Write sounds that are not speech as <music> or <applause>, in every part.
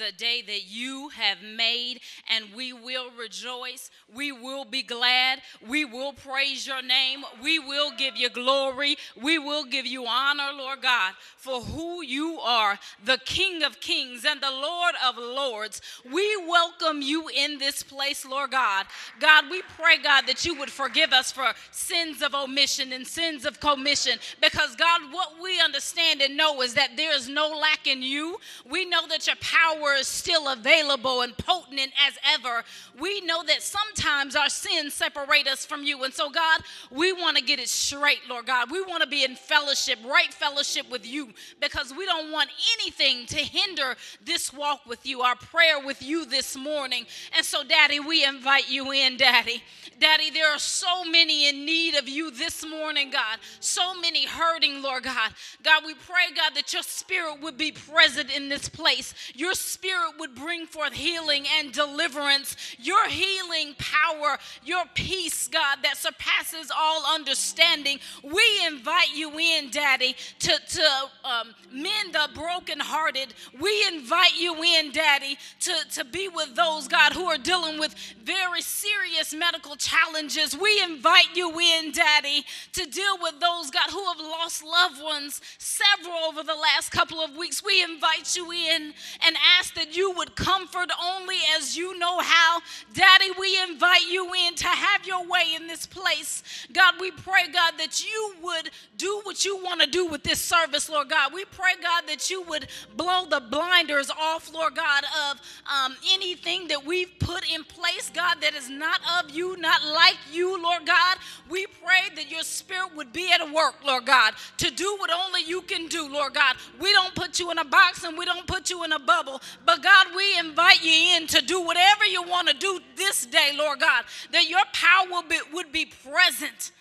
the day that you have made, and we will rejoice. We will be glad. We will praise your name. We will give you glory. We will give you honor, Lord God, for who you are, the King of kings and the Lord of lords. We welcome you in this place, Lord God. God, we pray, God, that you would forgive us for sins of omission and sins of commission, because, God, what we understand and know is that there is no lack in you. We know that your power is still available and potent as ever. We know that sometimes our sins separate us from you. And so, God, we want to get it straight, Lord God. We want to be in fellowship, right fellowship with you, because we don't want anything to hinder this walk with you, our prayer with you this morning. And so, Daddy, we invite you in, Daddy. Daddy, there are so many in need of you this morning, God. So many hurting, Lord God. God, we pray, God, that your spirit would be present in this place. Your spirit would bring forth healing and deliverance. Your healing power, your peace, God, that surpasses all understanding. We invite you in, Daddy, to, to um, mend the brokenhearted. We invite you in, Daddy, to, to be with those, God, who are dealing with very serious medical challenges. We invite you in, Daddy, to deal with those, God, who have lost loved ones, several over the last couple of weeks. We invite you in and ask that you would comfort only as you know how. Daddy, we invite you in to have your way in this place. God, we pray, God, that you would do what you want to do with this service, Lord God. We pray, God, that you would blow the blinders off, Lord God, of um, anything that we've put in place, God, that is not of you, not like you, Lord God. We pray that your spirit would be at work, Lord God, to do what only you can do, Lord God. We don't put you in a box and we don't put you in a bubble, but God, we invite you in to do whatever you want to do this day, Lord God, that your power be, would be present.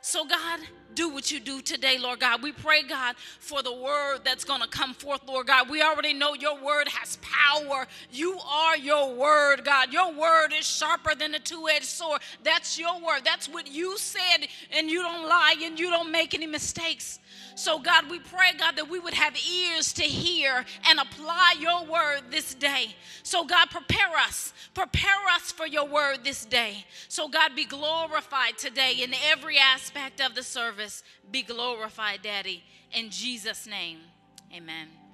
So, God, do what you do today, Lord God. We pray, God, for the word that's going to come forth, Lord God. We already know your word has power. You are your word, God. Your word is sharper than a two edged sword. That's your word. That's what you said, and you don't lie and you don't make any mistakes. So, God, we pray, God, that we would have ears to hear and apply your word this day. So, God, prepare us. Prepare us for your word this day. So, God, be glorified today in every aspect of the service. Be glorified, Daddy. In Jesus' name, amen.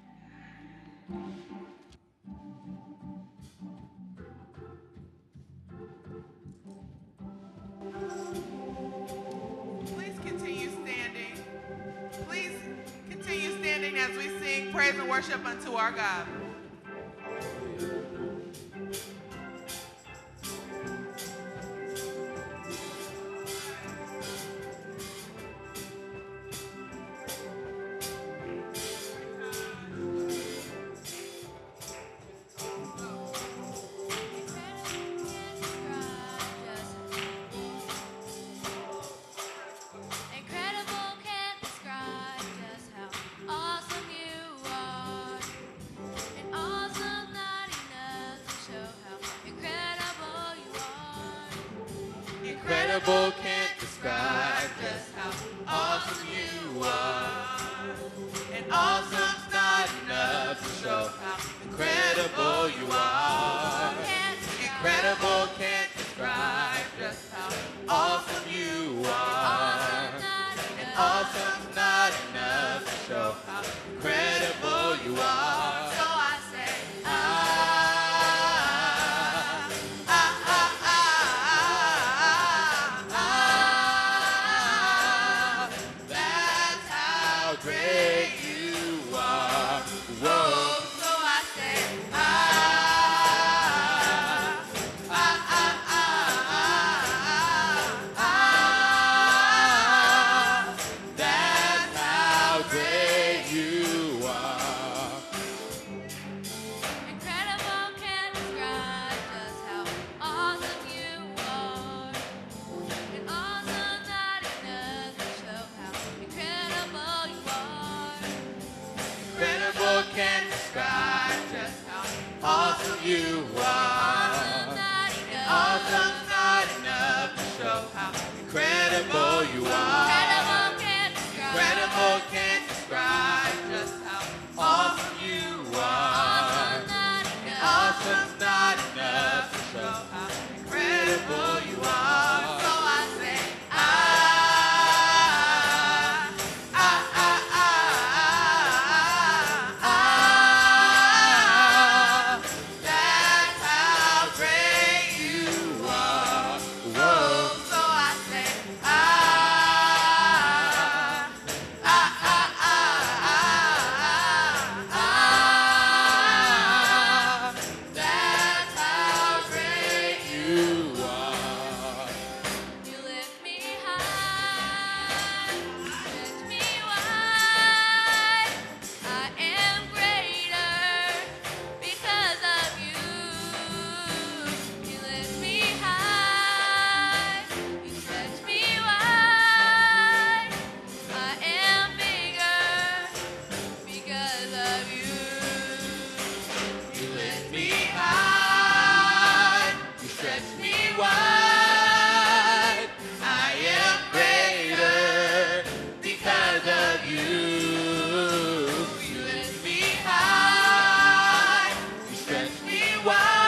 As we sing praise and worship unto our God. Incredible can't describe just how awesome you are. And awesome's not enough to show how incredible you are. Incredible can't Not enough to show how incredible you are. Incredible can't describe. Just how awesome you are. Not enough to show how incredible. We wild.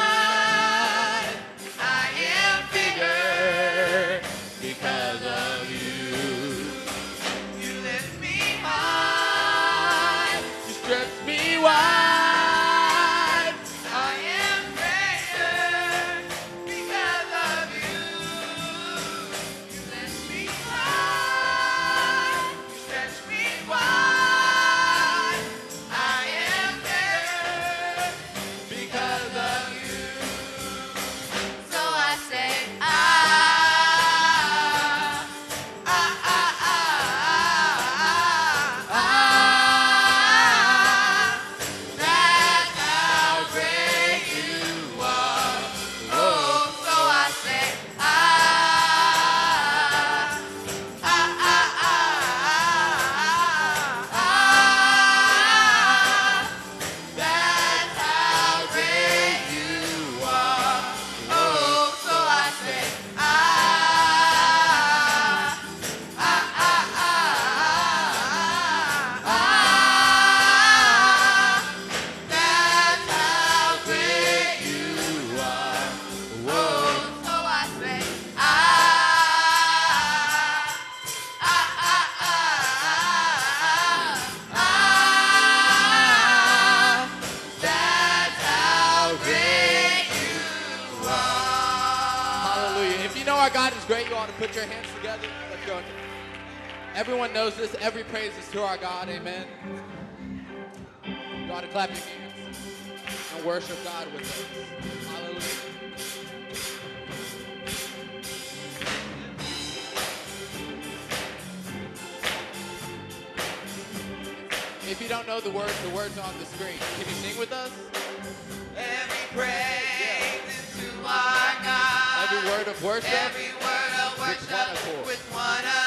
Everyone knows this. Every praise is to our God. Amen. You to clap your hands and worship God with us. Hallelujah. If you don't know the words, the words are on the screen. Can you sing with us? Every praise yeah. is to our God. Every word of worship. Every word of worship with one accord. With one accord.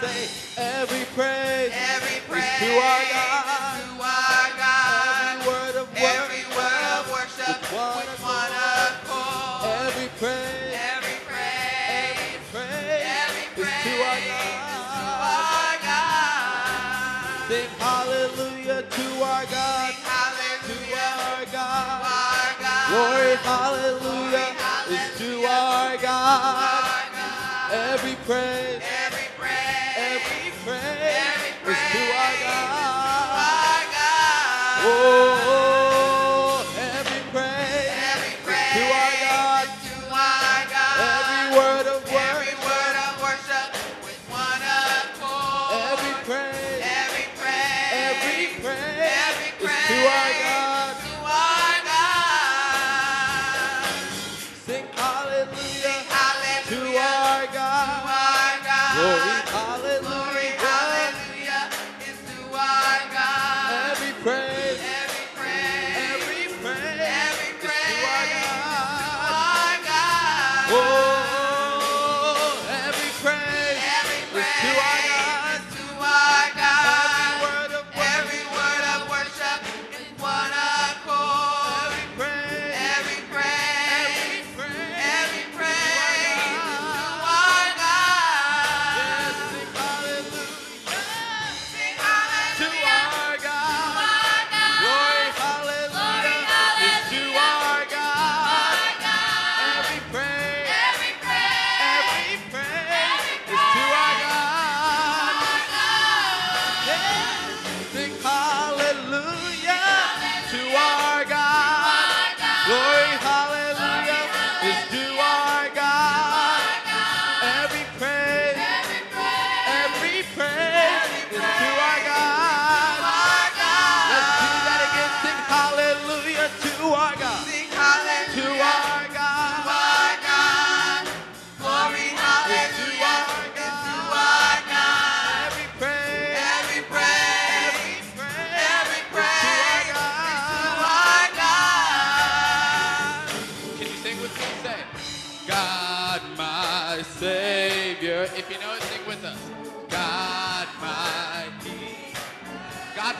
say every praise, every praise to our God. To our God. Every word of worship, every word of worship with one, with one. Every praise, every praise, every to our God. Sing hallelujah to our God. Sing hallelujah to our God. Glory, hallelujah, Glory, hallelujah is to our God. Our God. Every praise. Every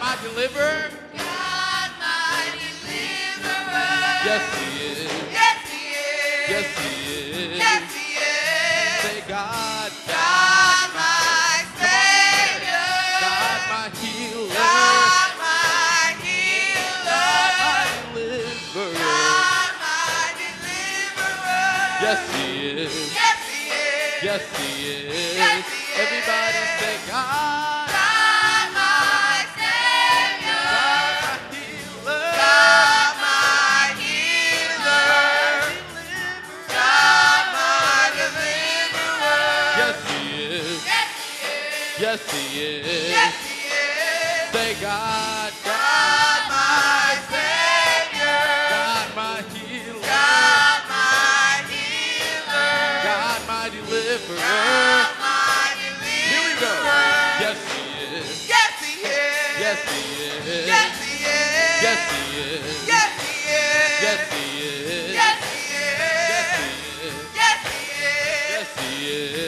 my Deliverer. God, my deliverer. Yes, He Yes, is. He is. Yes, He is. Say, God, God, my Savior. God my Healer. God, my healer. God my Deliverer. God, my deliverer. Here we go. Yes, He is. Yes, He is. Yes, He is. Yes, He is. Yes, He is. Yes, He is. Yes, He is. Yes, He is. Yes, He is. Yes, He is.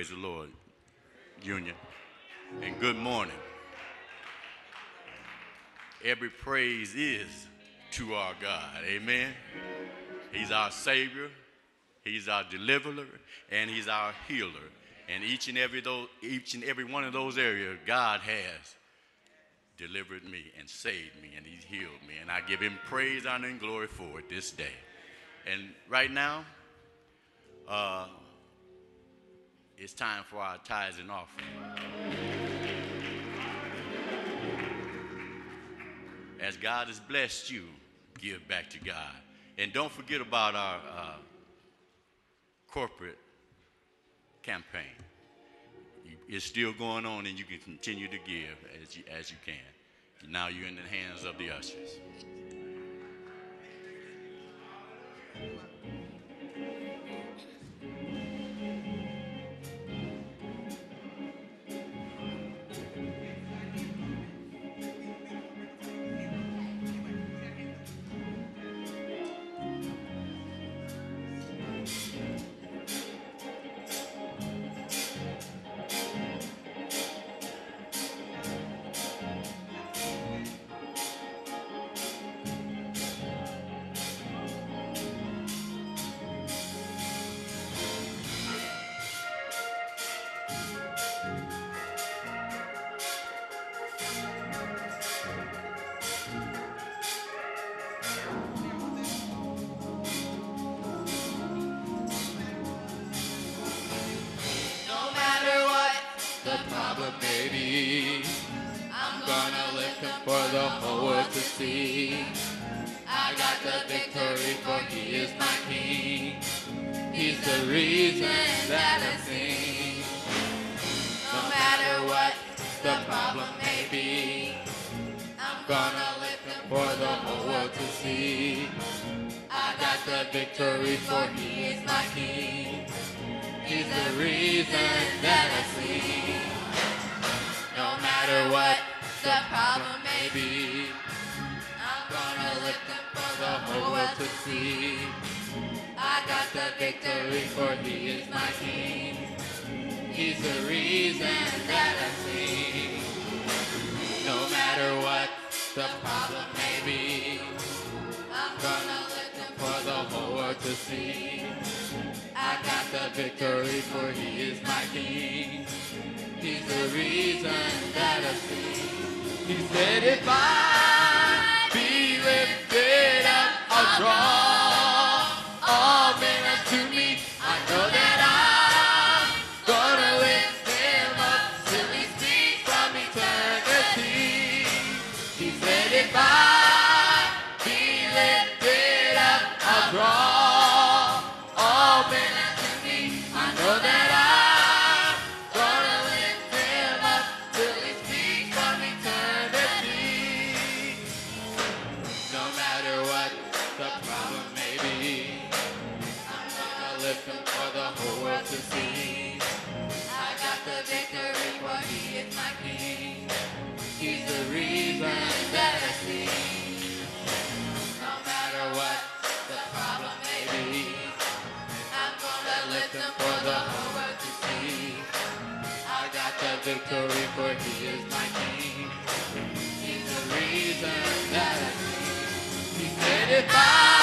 Praise the Lord, Union. And good morning. Every praise is to our God. Amen. He's our Savior, He's our deliverer, and He's our healer. And each and every those, each and every one of those areas, God has delivered me and saved me, and He's healed me. And I give Him praise, honor, and glory for it this day. And right now, uh, it's time for our tithes and offering. As God has blessed you, give back to God. And don't forget about our uh, corporate campaign. It's still going on, and you can continue to give as you, as you can. Now you're in the hands of the ushers. Problem be, I'm gonna lift him for the whole world to see. I got the victory for he is my king. He's the reason that I sing. No matter what The problem may be, I'm gonna lift him for the whole world to see. I got the victory for he is my king. He's the reason that I sing. No matter what the problem may be, I'm gonna lift him for the whole world to see. I got the victory, for he is my king. He's the reason that I sing. No matter what the problem may be, I'm gonna lift him for the whole world to see. I got the victory, for he is my king. The reason that I sing. He said, if I be lifted up, I'll draw for he is my king. He's the reason that I sing. He said, if I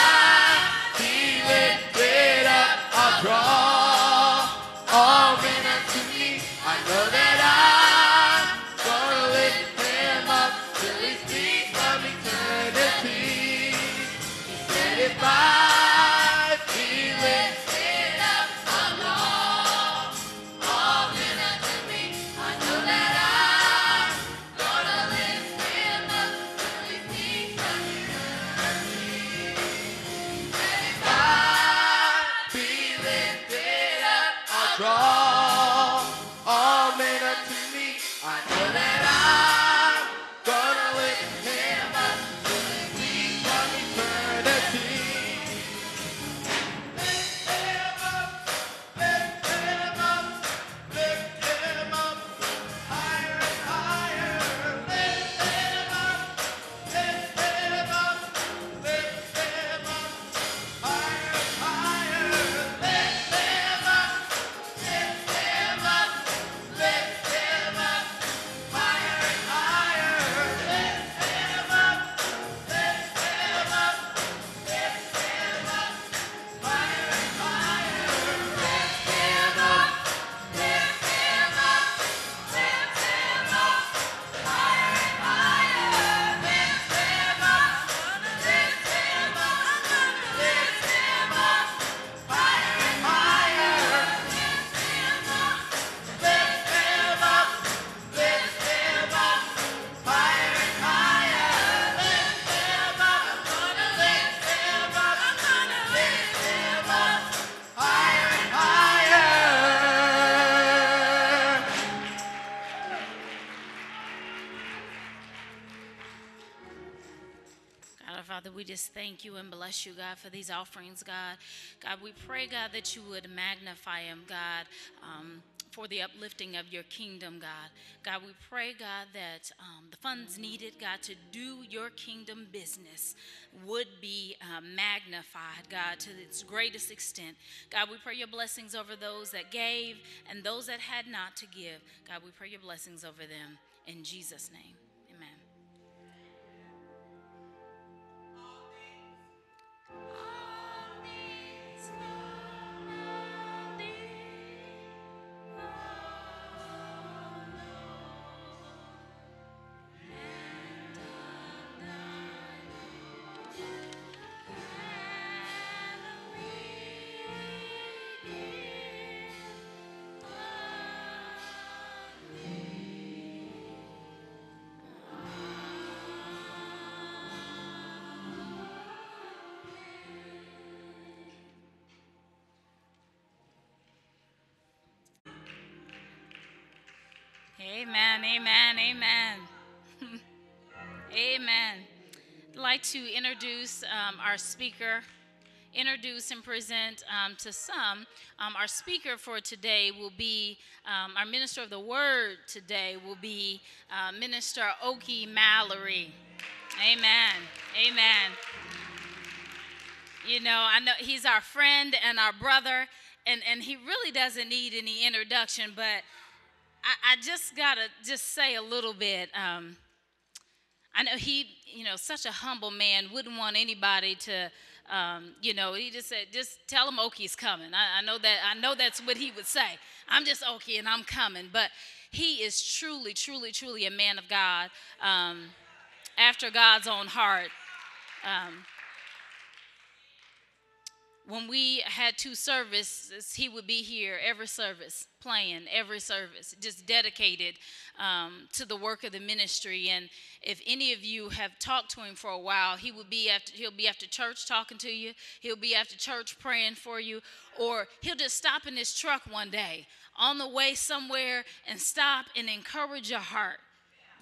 bless you, God, for these offerings, God. God, we pray, God, that you would magnify them, God, um, for the uplifting of your kingdom, God. God, we pray, God, that um, the funds needed, God, to do your kingdom business would be uh, magnified, God, to its greatest extent. God, we pray your blessings over those that gave and those that had not to give. God, we pray your blessings over them. In Jesus' name, Ah. Amen. Amen, amen, <laughs> amen. I'd like to introduce um, our speaker, introduce and present um, to some. Um, our speaker for today will be, um, our minister of the word today will be uh, Minister Okie Mallory. Amen, amen. you know, I know he's our friend and our brother, and, and he really doesn't need any introduction, but I, I just gotta just say a little bit. Um, I know he, you know, such a humble man, wouldn't want anybody to, um, you know, he just said, just tell him Okie's coming. I, I know that, I know that's what he would say. I'm just Okie and I'm coming. But he is truly, truly, truly a man of God, um, after God's own heart. Um, when we had two services, he would be here every service, playing every service, just dedicated um, to the work of the ministry. And if any of you have talked to him for a while, he would be after he'll be after church talking to you. He'll be after church praying for you, or he'll just stop in his truck one day on the way somewhere and stop and encourage your heart.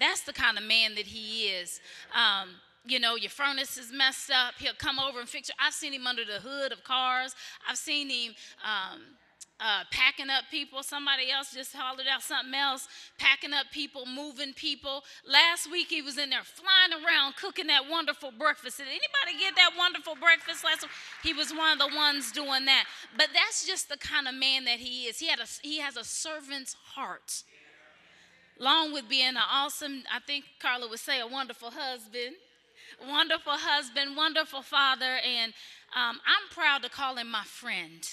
That's the kind of man that he is. Um, you know, your furnace is messed up. He'll come over and fix it. I've seen him under the hood of cars. I've seen him um, uh, packing up people. Somebody else just hollered out something else, packing up people, moving people. Last week he was in there flying around cooking that wonderful breakfast. Did anybody get that wonderful breakfast last week? He was one of the ones doing that. But that's just the kind of man that he is. He had a he has a servant's heart. Along with being an awesome, I think Carla would say, a wonderful husband wonderful husband, wonderful father, and um, I'm proud to call him my friend.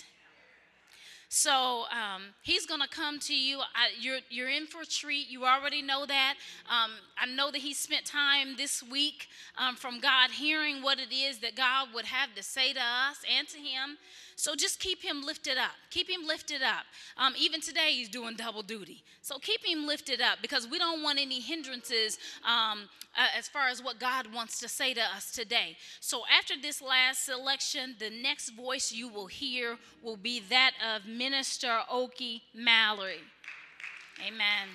So um, he's going to come to you. I, you're, you're in for a treat. You already know that. Um, I know that he spent time this week um, from God hearing what it is that God would have to say to us and to him. So just keep him lifted up. Keep him lifted up. Um, even today, he's doing double duty. So keep him lifted up because we don't want any hindrances um, uh, as far as what God wants to say to us today. So after this last selection, the next voice you will hear will be that of Minister Okie Mallory. Amen.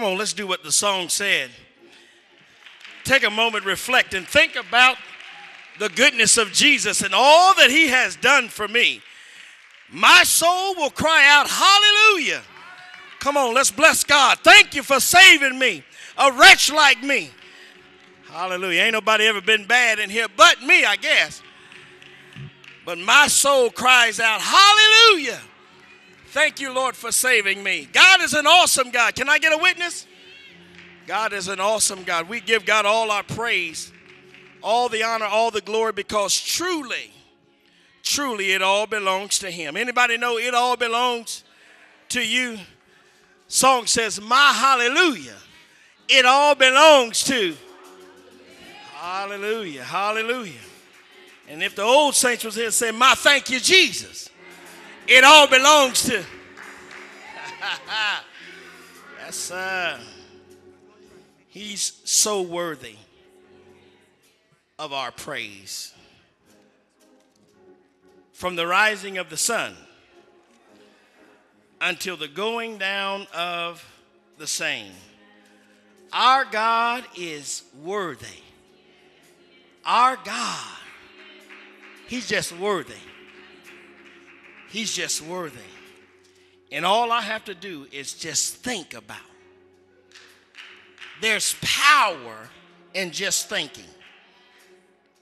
Come on, let's do what the song said. Take a moment, reflect, and think about the goodness of Jesus and all that he has done for me. My soul will cry out, Hallelujah. Come on, let's bless God. Thank you for saving me, a wretch like me. Hallelujah. Ain't nobody ever been bad in here but me, I guess. But my soul cries out, Hallelujah. Thank you, Lord, for saving me. God is an awesome God. Can I get a witness? God is an awesome God. We give God all our praise, all the honor, all the glory, because truly, truly it all belongs to Him. Anybody know it all belongs to you? Song says, My hallelujah. It all belongs to. Hallelujah. Hallelujah. And if the old saints was here say, My thank you, Jesus. It all belongs to. <laughs> That's uh He's so worthy of our praise. From the rising of the sun until the going down of the same. Our God is worthy. Our God, He's just worthy. He's just worthy. And all I have to do is just think about. There's power in just thinking.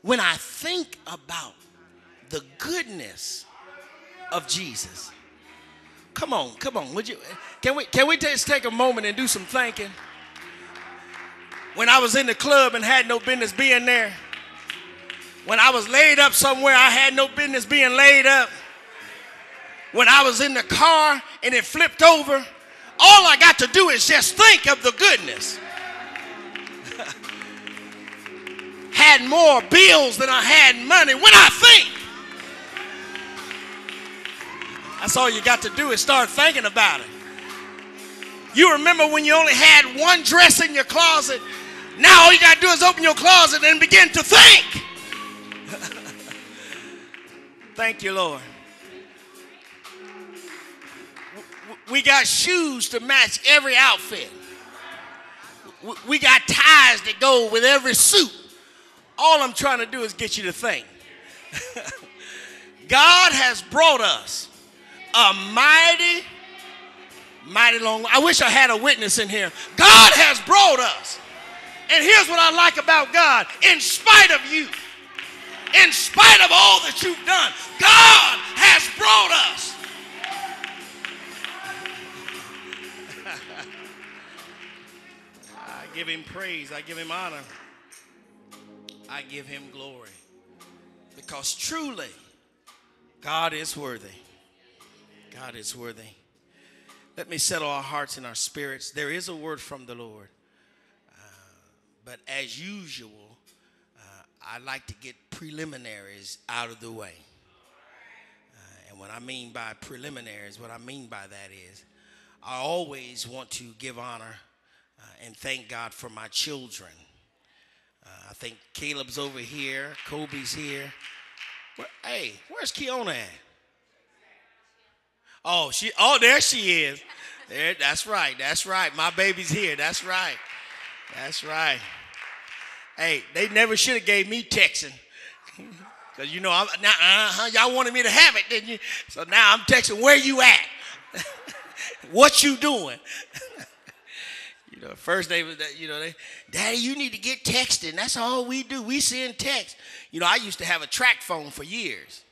When I think about the goodness of Jesus. Come on, come on. Would you can we can we just take a moment and do some thinking? When I was in the club and had no business being there. When I was laid up somewhere I had no business being laid up when I was in the car and it flipped over, all I got to do is just think of the goodness. <laughs> had more bills than I had money when I think. That's all you got to do is start thinking about it. You remember when you only had one dress in your closet? Now all you got to do is open your closet and begin to think. <laughs> Thank you, Lord. We got shoes to match every outfit. We got ties that go with every suit. All I'm trying to do is get you to think. <laughs> God has brought us a mighty, mighty long I wish I had a witness in here. God has brought us. And here's what I like about God. In spite of you, in spite of all that you've done, God has brought us. Give him praise. I give him honor. I give him glory. Because truly, God is worthy. God is worthy. Let me settle our hearts and our spirits. There is a word from the Lord. Uh, but as usual, uh, I like to get preliminaries out of the way. Uh, and what I mean by preliminaries, what I mean by that is, I always want to give honor and thank God for my children. Uh, I think Caleb's over here, Kobe's here. Where, hey, where's Kiona at? Oh, she. Oh, there she is. There, that's right. That's right. My baby's here. That's right. That's right. Hey, they never should have gave me texting. <laughs> Cause you know, I'm, now, uh-huh, y'all wanted me to have it, didn't you? So now I'm texting. Where you at? <laughs> what you doing? You know, first they was, that, you know, they, Daddy, you need to get texting. That's all we do. We send text. You know, I used to have a TracFone for years.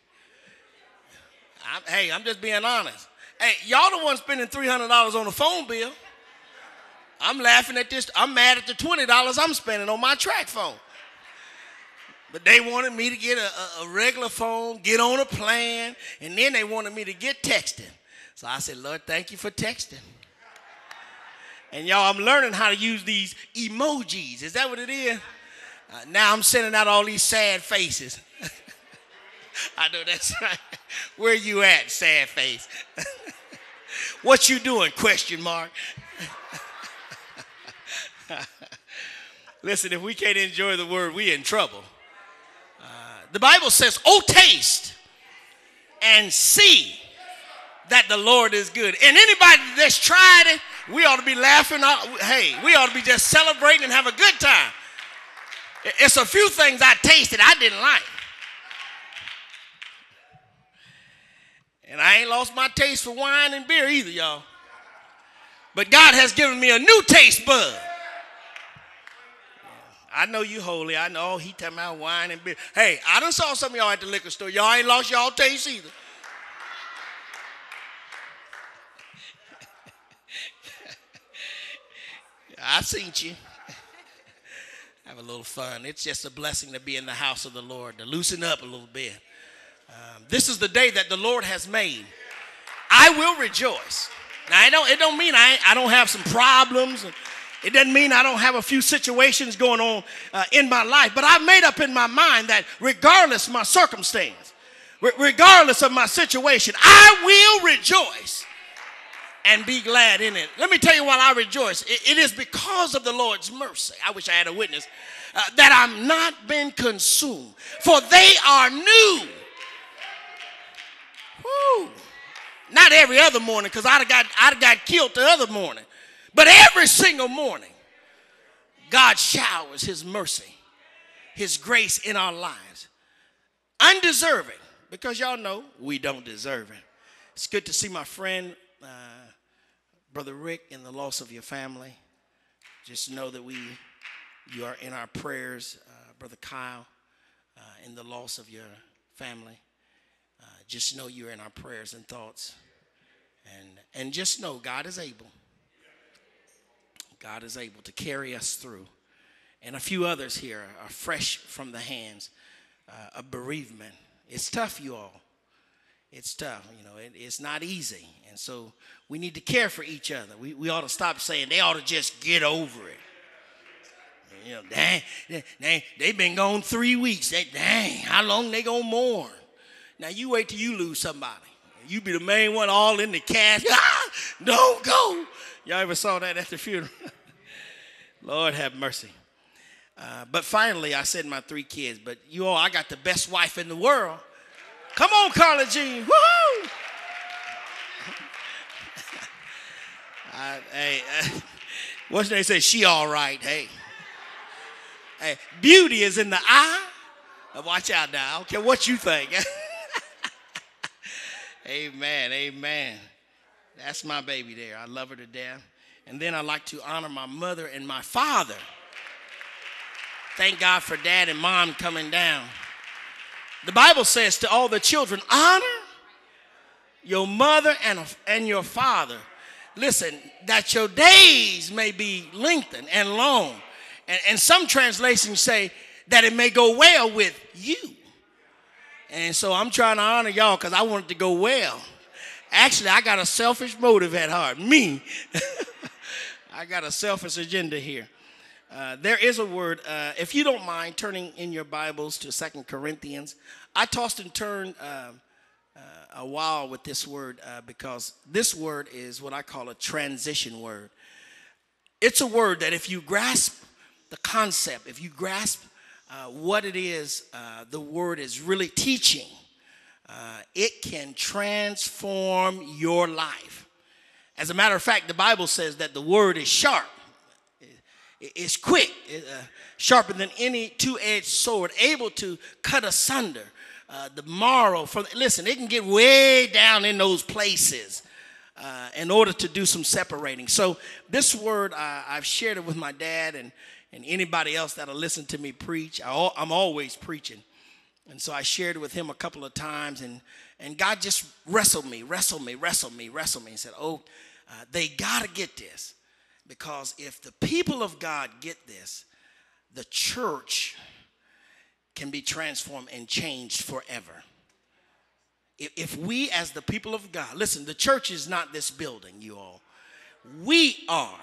I'm, hey, I'm just being honest. Hey, y'all the ones spending $300 on a phone bill. I'm laughing at this. I'm mad at the $20 I'm spending on my TracFone. But they wanted me to get a, a, regular phone, get on a plan, and then they wanted me to get texting. So I said, Lord, thank you for texting. And y'all, I'm learning how to use these emojis. Is that what it is? Uh, now I'm sending out all these sad faces. <laughs> I know that's right. Where you at, sad face? <laughs> what you doing? Question mark. <laughs> Listen, if we can't enjoy the word, we in trouble. Uh, the Bible says, "Oh, taste and see that the Lord is good." And anybody that's tried it, we ought to be laughing. out- Hey, we ought to be just celebrating and have a good time. It's a few things I tasted I didn't like. And I ain't lost my taste for wine and beer either, y'all. But God has given me a new taste bud. I know you holy. I know he talking about wine and beer. Hey, I done saw some of y'all at the liquor store. Y'all ain't lost y'all taste either. I seen you. <laughs> Have a little fun. It's just a blessing to be in the house of the Lord, to loosen up a little bit. Um, this is the day that the Lord has made. I will rejoice. Now, I don't, it don't mean I, I don't have some problems. It doesn't mean I don't have a few situations going on uh, in my life. But I've made up in my mind that regardless my circumstance, re- regardless of my situation, I will rejoice and be glad in it. Let me tell you why I rejoice. It- it is because of the Lord's mercy. I wish I had a witness uh, that I'm not been consumed, for they are new. Woo. Not every other morning, because I'd have got I'd have got killed the other morning. But every single morning, God showers his mercy, his grace in our lives. Undeserving, because y'all know we don't deserve it. It's good to see my friend, uh, Brother Rick, in the loss of your family. Just know that we, you are in our prayers, uh, Brother Kyle, uh, in the loss of your family. Uh, just know you're in our prayers and thoughts. And, and just know God is able. God is able to carry us through. And a few others here are fresh from the hands uh, of bereavement. It's tough, you all. It's tough. You know, it, it's not easy. And so we need to care for each other. We, we ought to stop saying they ought to just get over it. You know, dang, dang, they've been gone three weeks. They, dang, how long they gonna mourn? Now you wait till you lose somebody. You be the main one all in the cast. <laughs> Ah, don't go. Y'all ever saw that at the funeral? <laughs> Lord have mercy. Uh, but finally, I said my three kids, but you all, I got the best wife in the world. Come on, Carla Jean. Woohoo! <laughs> I, hey, uh, <laughs> what's they say? She all right. Hey, hey, beauty is in the eye. Now watch out now. I don't care what you think. <laughs> amen. Amen. That's my baby there. I love her to death. And then I like to honor my mother and my father. Thank God for dad and mom coming down. The Bible says to all the children, honor your mother and, and your father. Listen, that your days may be lengthened and long. And, and some translations say that it may go well with you. And so I'm trying to honor y'all because I want it to go well. Actually, I got a selfish motive at heart. Me. <laughs> I got a selfish agenda here. Uh, there is a word, uh, if you don't mind turning in your Bibles to Second Corinthians. I tossed and turned um, uh, a while with this word uh, because this word is what I call a transition word. It's a word that if you grasp the concept, if you grasp uh, what it is uh, the word is really teaching, uh, it can transform your life. As a matter of fact, the Bible says that the word is sharp. It- It's quick, uh, sharper than any two-edged sword, able to cut asunder uh, the marrow. From listen, it can get way down in those places uh, in order to do some separating. So this word, I've shared it with my dad and and anybody else that'll listen to me preach. I, I'm always preaching. And so I shared it with him a couple of times, and, and God just wrestled me, wrestled me, wrestled me, wrestled me, and said, Oh, uh, they got to get this. Because if the people of God get this, the church can be transformed and changed forever. If, if we, as the people of God, listen, the church is not this building, you all. We are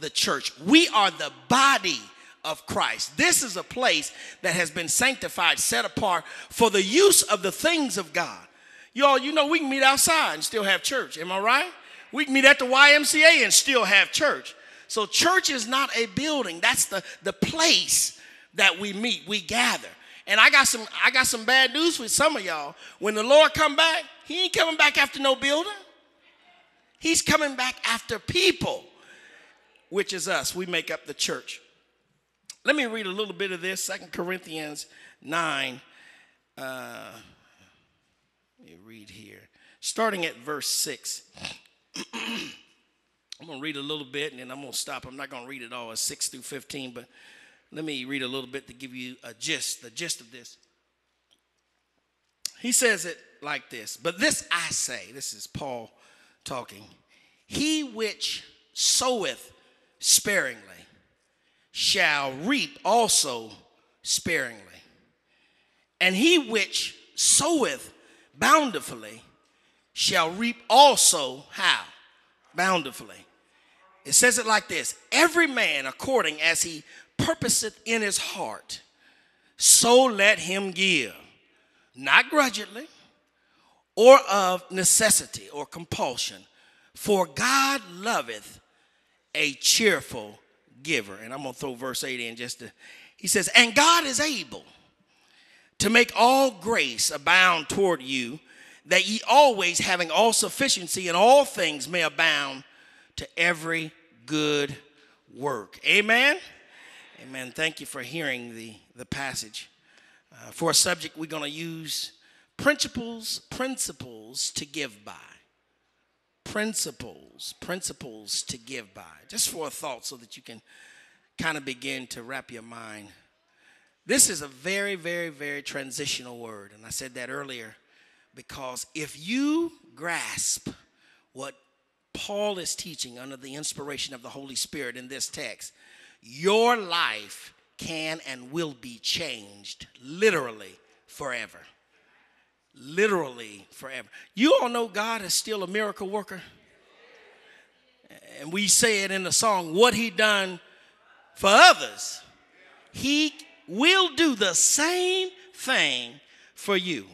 the church, we are the body of Christ. This is a place that has been sanctified, set apart for the use of the things of God. Y'all, you know, we can meet outside and still have church. Am I right? We can meet at the YMCA and still have church. So, church is not a building, that's the, the place that we meet, we gather. And I got some I got some bad news for some of y'all. When the Lord come back, he ain't coming back after no building. He's coming back after people. which is us. We make up the church. Let me read a little bit of this, Second Corinthians 9. Uh, let me read here. Starting at verse 6. <clears throat> I'm going to read a little bit and then I'm going to stop. I'm not going to read it all. It's 6 through 15, but let me read a little bit to give you a gist, the gist of this. He says it like this But this I say, this is Paul talking, he which soweth sparingly shall reap also sparingly. And he which soweth bountifully shall reap also how? Bountifully. It says it like this Every man according as he purposeth in his heart, so let him give, not grudgingly or of necessity or compulsion, for God loveth a cheerful giver. And I'm going to throw verse 8 in just to, he says, And God is able to make all grace abound toward you, that ye always having all sufficiency in all things may abound to every good work. Amen. Amen. Thank you for hearing the, the passage. Uh, for a subject, we're going to use principles, principles to give by. Principles, principles to give by. Just for a thought so that you can kind of begin to wrap your mind. This is a very, very, very transitional word. And I said that earlier because if you grasp what Paul is teaching under the inspiration of the Holy Spirit in this text, your life can and will be changed literally forever. Literally forever. You all know God is still a miracle worker. And we say it in the song, What He Done for Others, He will do the same thing for you.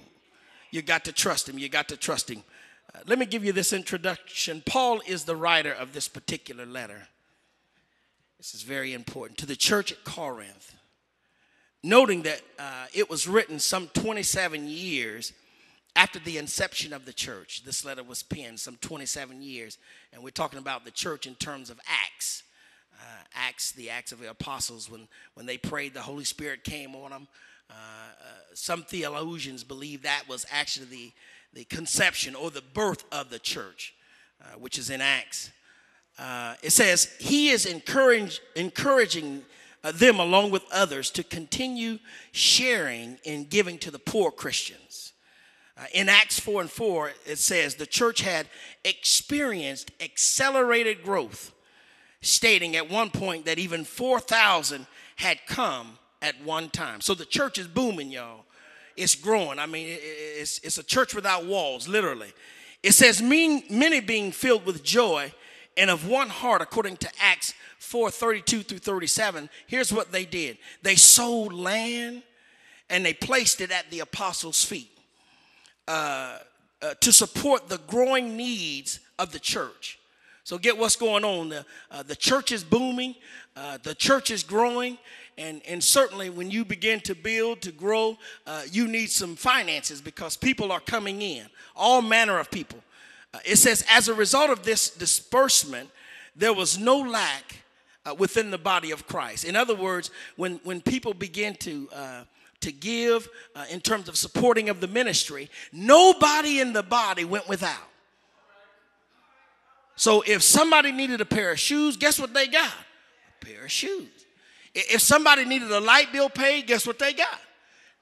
You got to trust Him. You got to trust Him. Let me give you this introduction. Paul is the writer of this particular letter. This is very important. To the church at Corinth, noting that uh, it was written some 27 years after the inception of the church. This letter was penned some 27 years, and we're talking about the church in terms of Acts. Uh, Acts, the Acts of the Apostles, when, when they prayed, the Holy Spirit came on them. Uh, uh, some theologians believe that was actually the, the conception or the birth of the church, uh, which is in Acts. Uh, it says, He is encourage, encouraging uh, them along with others to continue sharing and giving to the poor Christians. Uh, in Acts 4 and 4, it says, The church had experienced accelerated growth, stating at one point that even 4,000 had come at one time. So the church is booming, y'all. It's growing. I mean, it's, it's a church without walls, literally. It says, Many being filled with joy and of one heart, according to Acts 4 32 through 37. Here's what they did they sold land and they placed it at the apostles' feet uh, uh, to support the growing needs of the church. So get what's going on. The, uh, the church is booming, uh, the church is growing, and, and certainly when you begin to build, to grow, uh, you need some finances because people are coming in, all manner of people. Uh, it says, as a result of this disbursement, there was no lack uh, within the body of Christ. In other words, when, when people begin to uh, to give uh, in terms of supporting of the ministry, nobody in the body went without. So if somebody needed a pair of shoes, guess what they got? A pair of shoes. If somebody needed a light bill paid, guess what they got?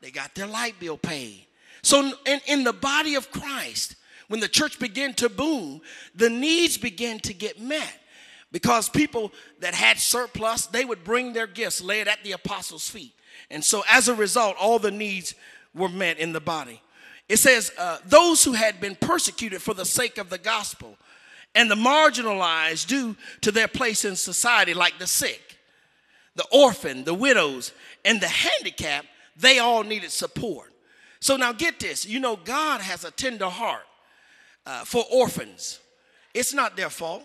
They got their light bill paid. So in, in the body of Christ, when the church began to boom, the needs began to get met. Because people that had surplus, they would bring their gifts, lay it at the apostles' feet. And so as a result, all the needs were met in the body. It says, uh, those who had been persecuted for the sake of the gospel and the marginalized due to their place in society, like the sick, the orphan, the widows, and the handicapped, they all needed support. So now get this you know, God has a tender heart uh, for orphans, it's not their fault.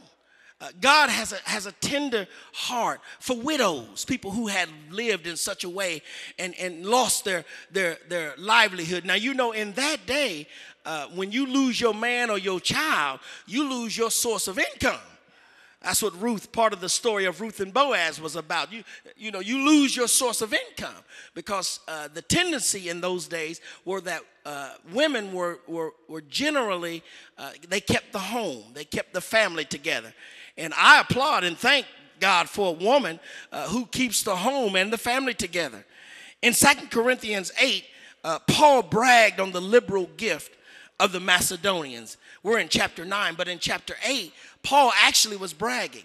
Uh, God has a, has a tender heart for widows, people who had lived in such a way and, and lost their, their, their livelihood. Now, you know, in that day, uh, when you lose your man or your child, you lose your source of income. That's what Ruth, part of the story of Ruth and Boaz was about. You, you know, you lose your source of income because uh, the tendency in those days were that uh, women were, were, were generally, uh, they kept the home, they kept the family together. And I applaud and thank God for a woman uh, who keeps the home and the family together. In 2 Corinthians 8, uh, Paul bragged on the liberal gift of the Macedonians. We're in chapter 9, but in chapter 8, Paul actually was bragging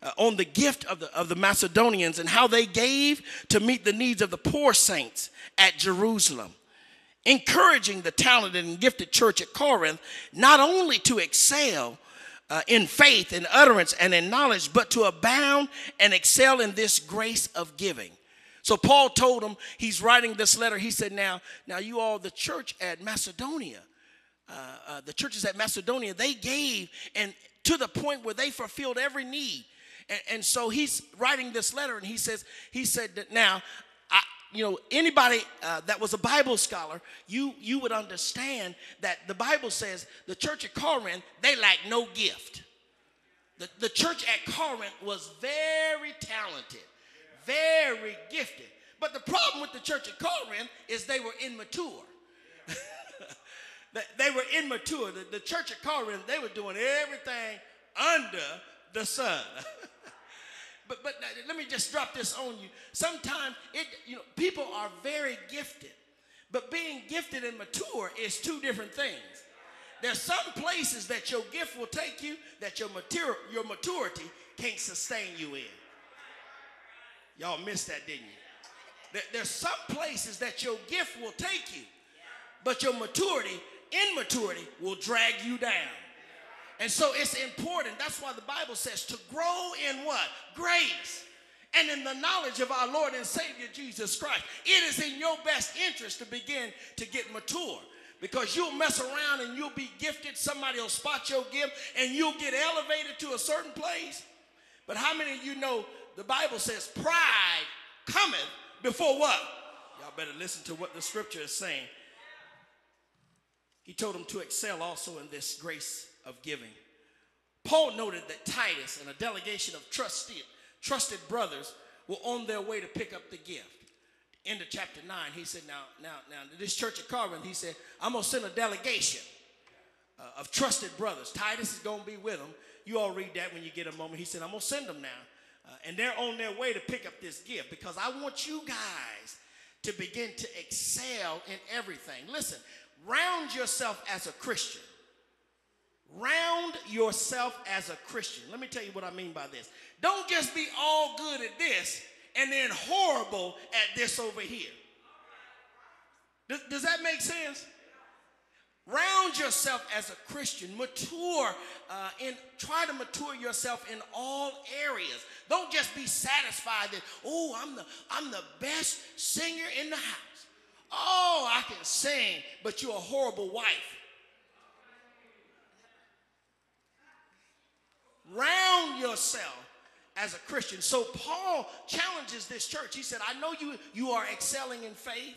uh, on the gift of the, of the Macedonians and how they gave to meet the needs of the poor saints at Jerusalem. Encouraging the talented and gifted church at Corinth not only to excel uh, in faith, in utterance, and in knowledge, but to abound and excel in this grace of giving. So Paul told them, he's writing this letter. He said, Now, now you all, the church at Macedonia, uh, uh, the churches at Macedonia, they gave and to the point where they fulfilled every need. And, and so he's writing this letter, and he says, he said that now, I, you know, anybody uh, that was a Bible scholar, you you would understand that the Bible says the church at Corinth they lacked no gift. The, the church at Corinth was very talented, very gifted. But the problem with the church at Corinth is they were immature. <laughs> They- were immature. The, the church at Corinth, they were doing everything under the sun. <laughs> but but let me just drop this on you. Sometimes it you know people are very gifted, but being gifted and mature is two different things. There's some places that your gift will take you that your mature your maturity can't sustain you in. Y'all missed that, didn't you? There- there's some places that your gift will take you, but your maturity, immaturity, will drag you down. And so it's important. That's why the Bible says to grow in what? Grace. And in the knowledge of our Lord and Savior Jesus Christ. It is in your best interest to begin to get mature. Because you'll mess around and you'll be gifted. Somebody will spot your gift and you'll get elevated to a certain place. But how many of you know the Bible says pride cometh before what? Y'all better listen to what the scripture is saying. He told them to excel also in this grace of giving. Paul noted that Titus and a delegation of trusted, trusted brothers were on their way to pick up the gift. End of chapter 9, he said, Now, now, now, this church at Corinth, he said, I'm going to send a delegation uh, of trusted brothers. Titus is going to be with them. You all read that when you get a moment. He said, I'm going to send them now. Uh, and they're on their way to pick up this gift because I want you guys to begin to excel in everything. Listen, round yourself as a Christian. Round yourself as a Christian. Let me tell you what I mean by this. Don't just be all good at this and then horrible at this over here. Does, does that make sense? Round yourself as a Christian. Mature uh, in try to mature yourself in all areas. Don't just be satisfied that oh I'm the I'm the best singer in the house. Oh I can sing, but you're a horrible wife. Round yourself as a Christian. So Paul challenges this church. He said, I know you you are excelling in faith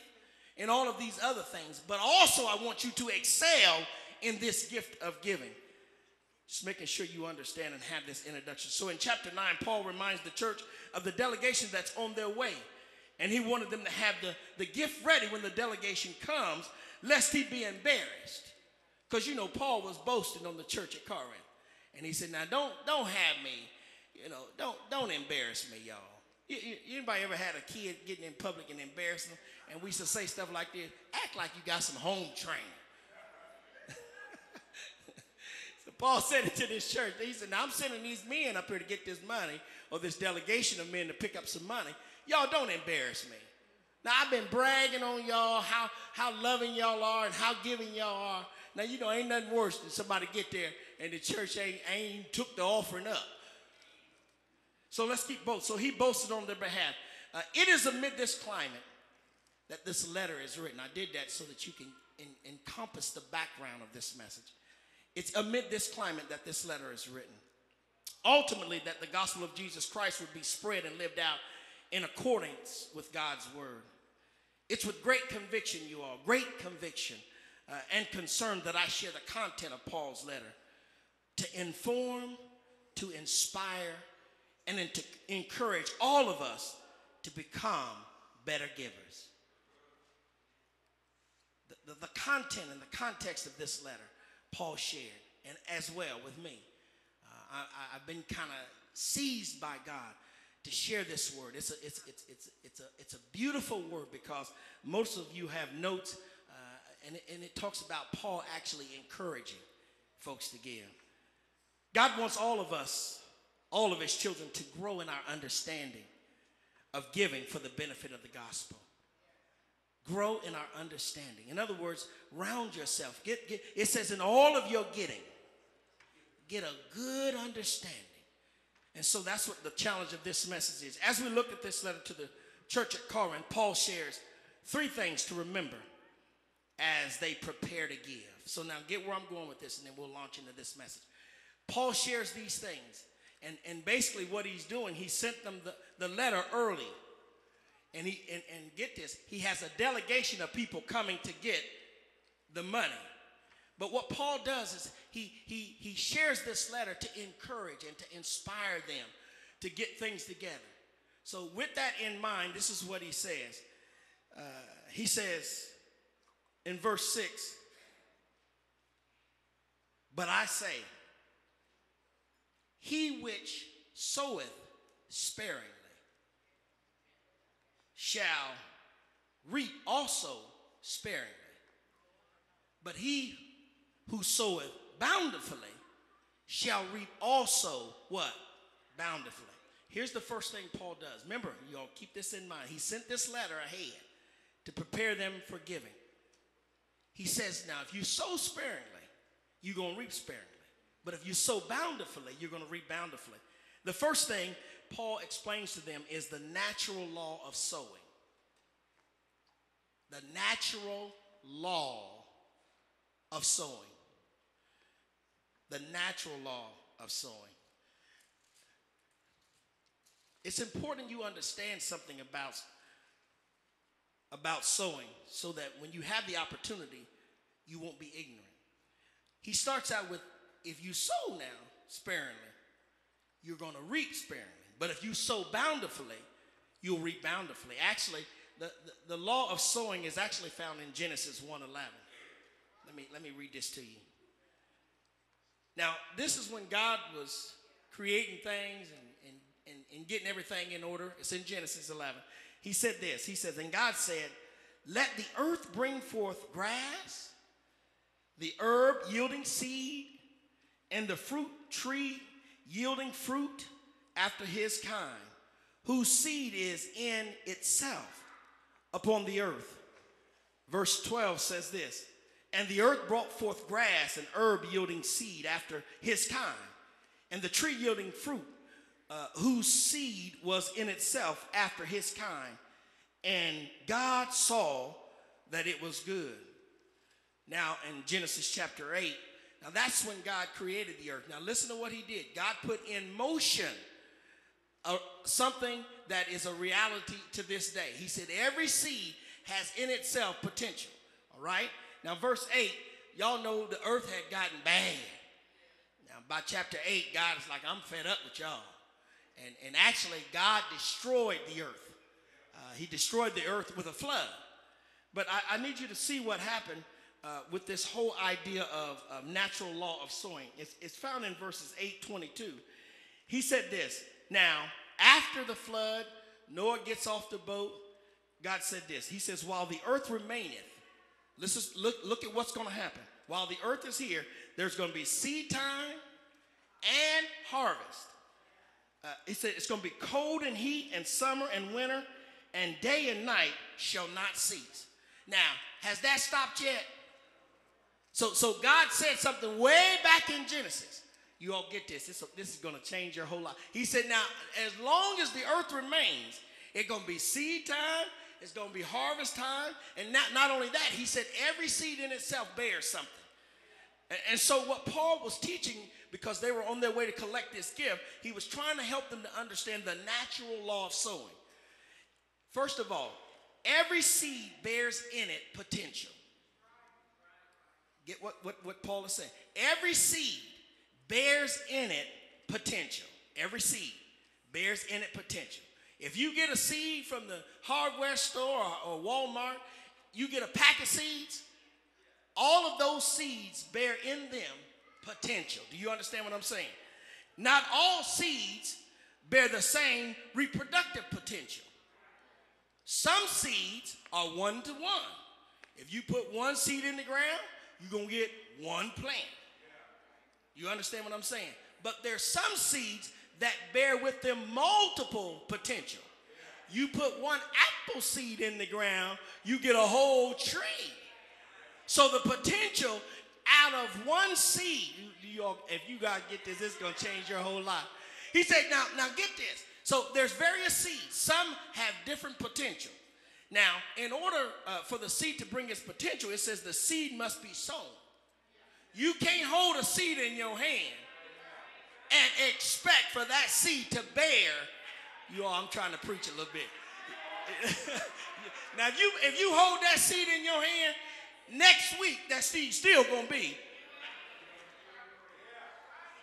and all of these other things, but also I want you to excel in this gift of giving. Just making sure you understand and have this introduction. So in chapter 9, Paul reminds the church of the delegation that's on their way. And he wanted them to have the, the gift ready when the delegation comes, lest he be embarrassed. Because you know, Paul was boasting on the church at Corinth. And he said, Now don't don't have me, you know, don't don't embarrass me, y'all. You, anybody ever had a kid getting in public and embarrassing them? And we used to say stuff like this, act like you got some home training. <laughs> So Paul said it to this church. He said, Now I'm sending these men up here to get this money, or this delegation of men to pick up some money. Y'all don't embarrass me. Now I've been bragging on y'all how, how loving y'all are and how giving y'all are. Now you know ain't nothing worse than somebody get there and the church ain't ain't took the offering up. So let's keep both. So he boasted on their behalf. Uh, it is amid this climate that this letter is written. I did that so that you can en- encompass the background of this message. It's amid this climate that this letter is written. Ultimately, that the gospel of Jesus Christ would be spread and lived out in accordance with God's word. It's with great conviction, you all, great conviction uh, and concern that I share the content of Paul's letter to inform, to inspire and to encourage all of us to become better givers. The, the, the content and the context of this letter, Paul shared, and as well with me. Uh, I, I've been kind of seized by God to share this word. It's a, it's, it's, it's, it's, a, it's a beautiful word because most of you have notes, uh, and, it, and it talks about Paul actually encouraging folks to give. God wants all of us, all of his children, to grow in our understanding of giving for the benefit of the gospel. Grow in our understanding. In other words, round yourself. Get, get, it says, in all of your getting, get a good understanding. And so that's what the challenge of this message is. As we look at this letter to the church at Corinth, Paul shares three things to remember as they prepare to give. So now get where I'm going with this, and then we'll launch into this message. Paul shares these things. And, and basically, what he's doing, he sent them the, the letter early. And, he, and, and get this, he has a delegation of people coming to get the money. But what Paul does is he, he, he shares this letter to encourage and to inspire them to get things together. So, with that in mind, this is what he says. Uh, he says in verse 6 But I say, he which soweth sparingly shall reap also sparingly. But he who soweth bountifully shall reap also what? Bountifully. Here's the first thing Paul does. Remember, y'all keep this in mind. He sent this letter ahead to prepare them for giving. He says, now, if you sow sparingly, you're going to reap sparingly. But if you sow bountifully, you're going to reap bountifully. The first thing Paul explains to them is the natural law of sowing. The natural law of sowing. The natural law of sowing. It's important you understand something about, about sowing so that when you have the opportunity, you won't be ignorant. He starts out with if you sow now sparingly, you're going to reap sparingly. But if you sow bountifully, you'll reap bountifully. Actually, the, the, the law of sowing is actually found in Genesis 1:11. Let me, let me read this to you. Now, this is when God was creating things and, and, and, and getting everything in order. It's in Genesis 11. He said this He says, And God said, Let the earth bring forth grass, the herb yielding seed, and the fruit tree yielding fruit after his kind, whose seed is in itself upon the earth. Verse 12 says this And the earth brought forth grass and herb yielding seed after his kind, and the tree yielding fruit, uh, whose seed was in itself after his kind. And God saw that it was good. Now, in Genesis chapter 8, now that's when God created the earth. Now, listen to what he did. God put in motion a, something that is a reality to this day. He said, Every seed has in itself potential. All right? Now, verse 8, y'all know the earth had gotten bad. Now, by chapter 8, God is like, I'm fed up with y'all. And, and actually, God destroyed the earth. Uh, he destroyed the earth with a flood. But I, I need you to see what happened uh, with this whole idea of, of natural law of sowing. It's, it's found in verses 8 22. He said this Now, after the flood, Noah gets off the boat. God said this He says, While the earth remaineth, let's just look, look at what's going to happen. While the earth is here, there's going to be seed time and harvest. Uh, he said it's going to be cold and heat and summer and winter, and day and night shall not cease. Now, has that stopped yet? So, so God said something way back in Genesis. You all get this. This, this is going to change your whole life. He said, now, as long as the earth remains, it's going to be seed time, it's going to be harvest time, and not, not only that, he said every seed in itself bears something. And, and so, what Paul was teaching, because they were on their way to collect this gift, he was trying to help them to understand the natural law of sowing. First of all, every seed bears in it potential. Get what, what, what Paul is saying. Every seed bears in it potential. Every seed bears in it potential. If you get a seed from the hardware store or, or Walmart, you get a pack of seeds, all of those seeds bear in them potential. Do you understand what I'm saying? Not all seeds bear the same reproductive potential. Some seeds are one to one. If you put one seed in the ground, you're going to get one plant. You understand what I'm saying? But there's some seeds that bear with them multiple potential. You put one apple seed in the ground, you get a whole tree. So the potential out of one seed, you, you if you guys get this, it's gonna change your whole life. He said, now, now get this. So there's various seeds. Some have different potential. Now, in order uh, for the seed to bring its potential, it says the seed must be sown. You can't hold a seed in your hand and expect for that seed to bear. You all, I'm trying to preach a little bit. <laughs> now, if you if you hold that seed in your hand, next week that seed still gonna be.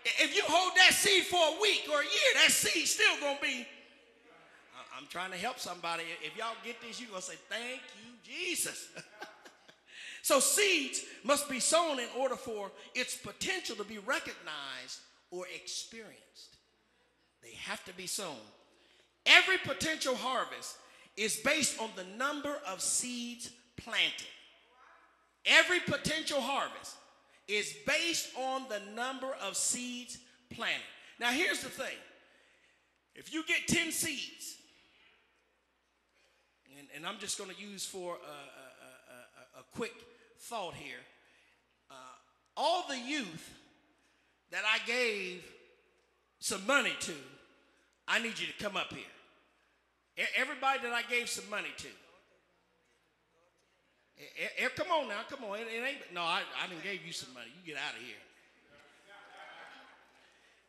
If you hold that seed for a week or a year, that seed still gonna be. I'm trying to help somebody. If y'all get this, you're gonna say, Thank you, Jesus. <laughs> so seeds must be sown in order for its potential to be recognized or experienced. They have to be sown. Every potential harvest is based on the number of seeds planted. Every potential harvest is based on the number of seeds planted. Now, here's the thing if you get 10 seeds, and, and I'm just going to use for a, a, a, a, quick thought here, uh, all the youth that I gave some money to, I need you to come up here. Everybody that I gave some money to. Come on now, come on. It, ain't no, I, I didn't gave you some money. You get out of here.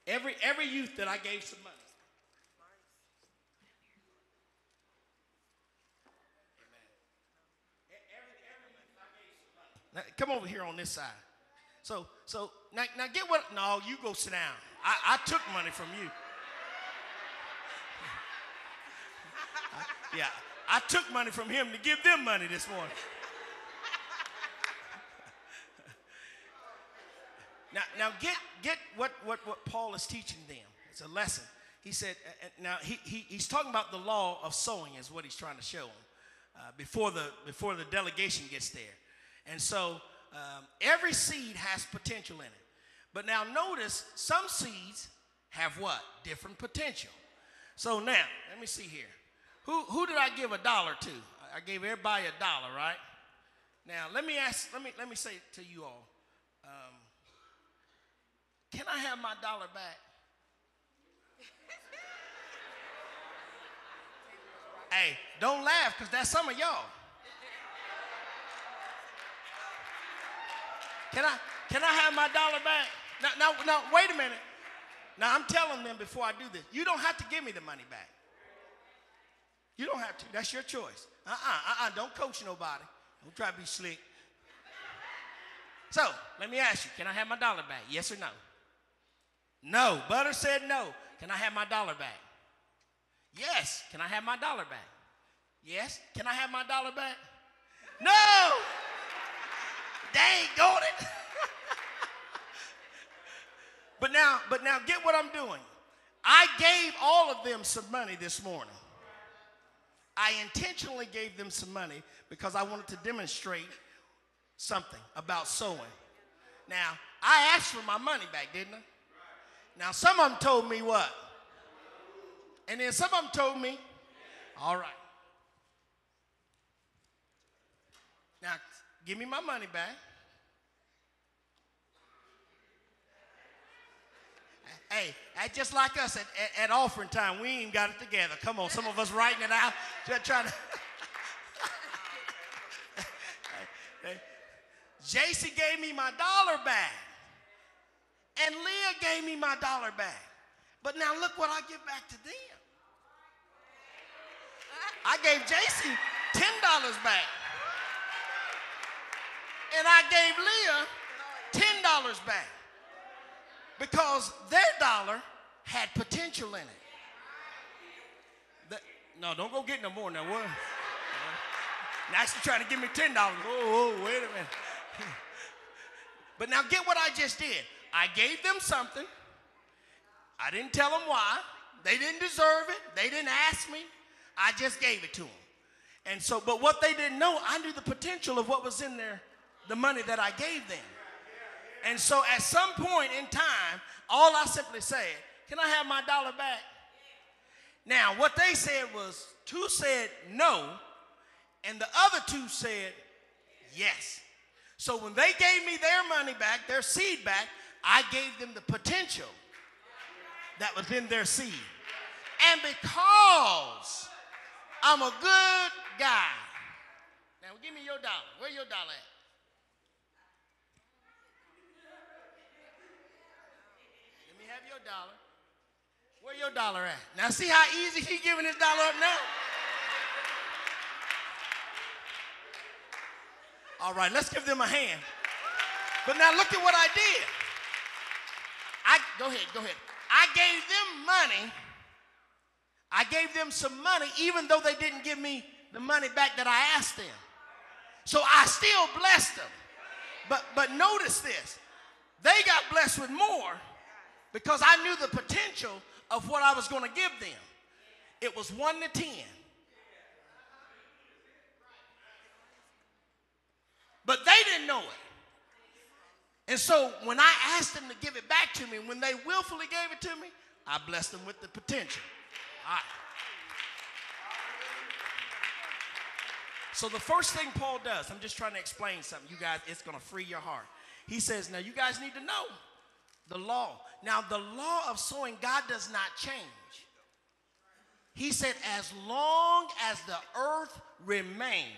Every every youth that I gave some money. Come over here on this side. So, so now, now get what? No, you go sit down. I, I took money from you. I- <laughs> yeah, I took money from him to give them money this morning. <laughs> now, now get get what, what, what Paul is teaching them. It's a lesson. He said, uh, now he, he, he's talking about the law of sowing is what he's trying to show them uh, before, the, before the delegation gets there. And so um, every seed has potential in it. But now notice some seeds have what? Different potential. So now, let me see here. Who, who did I give a dollar to? I- gave everybody a dollar, right? Now let me ask, let me let me say to you all, um, can I have my dollar back? <laughs> hey, don't laugh, because that's some of y'all. Can I can I have my dollar back? Now, now, now, wait a minute. Now I'm telling them before I do this, you don't have to give me the money back. You don't have to. That's your choice. Uh-uh, uh-uh. Don't coach nobody. Don't try to be slick. So let me ask you, can I have my dollar back? Yes or no? No. Butter said no. Can I have my dollar back? Yes. Can I have my dollar back? Yes. Can I have my dollar back? No. Dang, got it. <laughs> but now, but now get what I'm doing. I gave all of them some money this morning. I intentionally gave them some money because I wanted to demonstrate something about sowing. Now, I asked for my money back, didn't I? Now, some of them told me what? And then some of them told me, all right. Now, give me my money back. Hey, just like us at, at, at offering time. We ain't got it together. Come on, some of us writing it out, trying to. <laughs> JC gave me my dollar back. And Leah gave me my dollar back. But now look what I give back to them. I gave JC $10 back. And I gave Leah $10 back. Because their dollar had potential in it. No, don't go get no more now. What? Now she's trying to give me $10. Oh, oh, wait a minute. <laughs> But now get what I just did. I gave them something. I didn't tell them why. They didn't deserve it. They didn't ask me. I just gave it to them. And so, but what they didn't know, I knew the potential of what was in there, the money that I gave them. And so at some point in time, all I simply said, Can I have my dollar back? Now, what they said was two said no, and the other two said yes. So when they gave me their money back, their seed back, I gave them the potential that was in their seed. And because I'm a good guy, now give me your dollar. Where your dollar at? Let me have your dollar. Where your dollar at? Now see how easy he giving his dollar up now? All right, let's give them a hand. But now look at what I did. I go ahead, go ahead. I gave them money. I gave them some money, even though they didn't give me the money back that I asked them. So I still blessed them. But but notice this. They got blessed with more because I knew the potential of what I was going to give them. It was one to ten. But they didn't know it. And so when I asked them to give it back to me, when they willfully gave it to me, I blessed them with the potential. All right. So the first thing Paul does, I'm just trying to explain something. You guys, it's going to free your heart. He says, now you guys need to know the law. Now the law of sowing, God does not change. He said, as long as the earth remains,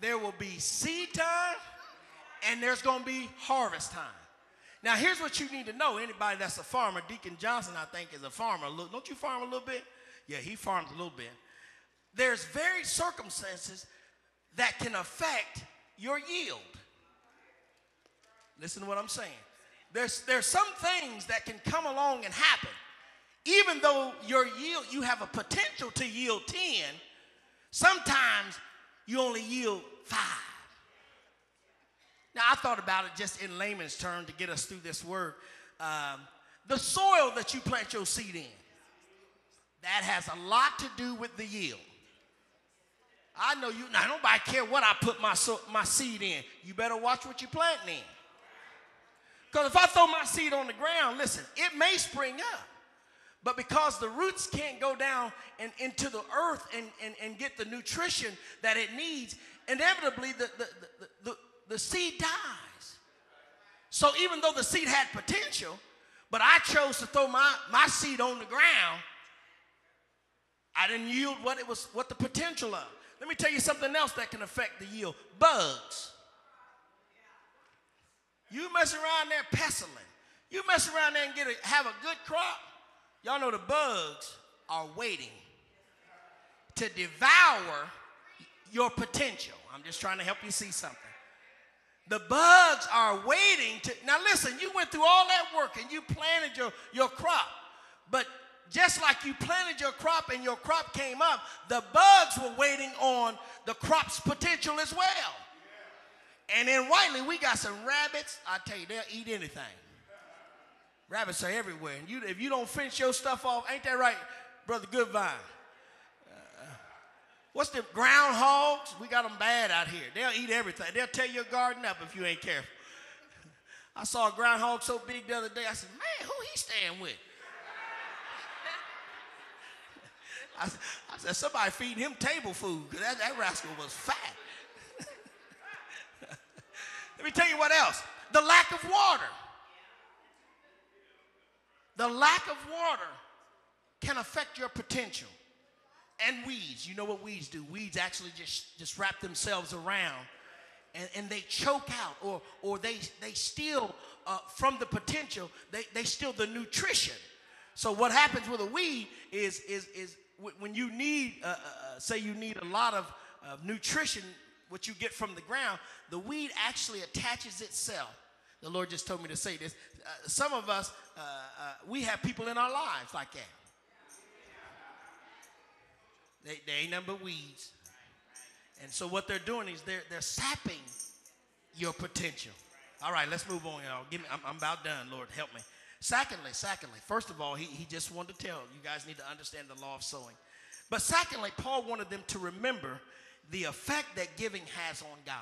there will be seed time and there's going to be harvest time. Now, here's what you need to know. Anybody that's a farmer, Deacon Johnson, I think, is a farmer. Look, Don't you farm a little bit? Yeah, he farms a little bit. There's very circumstances that can affect your yield. Listen to what I'm saying. There's, there's some things that can come along and happen. Even though your yield, you have a potential to yield 10, sometimes you only yield five. Now, I thought about it just in layman's terms to get us through this word. Um, the soil that you plant your seed in, that has a lot to do with the yield. I know you, now nobody care what I put my, so, my seed in. You better watch what you're planting in. Because if I throw my seed on the ground, listen, it may spring up. But because the roots can't go down and into the earth and, and, and get the nutrition that it needs, inevitably the, the, the, the, the seed dies. So even though the seed had potential, but I chose to throw my, my seed on the ground, I didn't yield what it was, what the potential of. Let me tell you something else that can affect the yield. Bugs. You mess around there pestling. You mess around there and get a, have a good crop. Y'all know the bugs are waiting to devour your potential. I'm just trying to help you see something. The bugs are waiting to. Now, listen, you went through all that work and you planted your, your crop. But just like you planted your crop and your crop came up, the bugs were waiting on the crop's potential as well. And in Whitely, we got some rabbits. I tell you, they'll eat anything. Rabbits are everywhere. And you, if you don't finish your stuff off, ain't that right, Brother Goodvine? Uh, what's the groundhogs? We got them bad out here. They'll eat everything. They'll tear your garden up if you ain't careful. I saw a groundhog so big the other day. I said, man, who he staying with? <laughs> I, I said, somebody feeding him table food because that, that rascal was fat. Me tell you what else. The lack of water. The lack of water can affect your potential. And weeds. You know what weeds do? Weeds actually just, just wrap themselves around and, and they choke out or, or they, they steal uh, from the potential, they, they steal the nutrition. So what happens with a weed is, is, is when you need, uh, uh, uh, say you need a lot of nutrition, what you get from the ground, the weed actually attaches itself The Lord just told me to say this. Uh, some of us, uh, uh, we have people in our lives like that. They, they ain't but weeds. And so what they're doing is they're, they're sapping your potential. All right, let's move on, y'all. Give me, I'm, I'm about done. Lord, help me. Secondly, secondly, first of all, he, he just wanted to tell you guys need to understand the law of sowing. But secondly, Paul wanted them to remember the effect that giving has on God.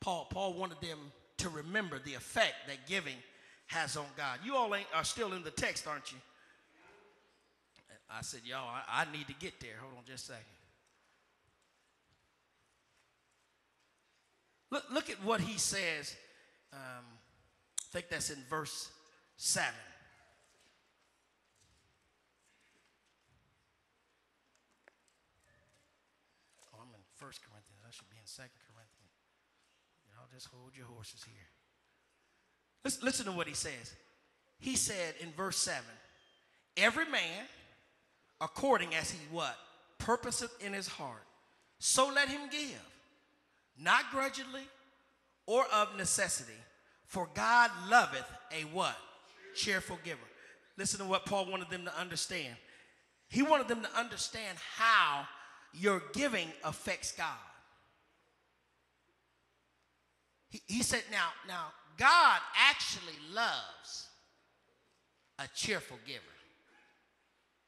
Paul, Paul wanted them to remember the effect that giving has on God. You all ain't, are still in the text, aren't you? I said, y'all, I, I need to get there. Hold on just a second. Look, look at what he says. Um, I think that's in verse 7. Oh, I'm in 1 Corinthians. I should be in 2 Corinthians. Y'all just hold your horses here. Listen, listen to what he says. He said in verse 7 Every man, according as he what? Purposeth in his heart, so let him give not grudgingly or of necessity, for God loveth a what? Cheerful giver. Listen to what Paul wanted them to understand. He wanted them to understand how your giving affects God. He, he said, now, now, God actually loves a cheerful giver.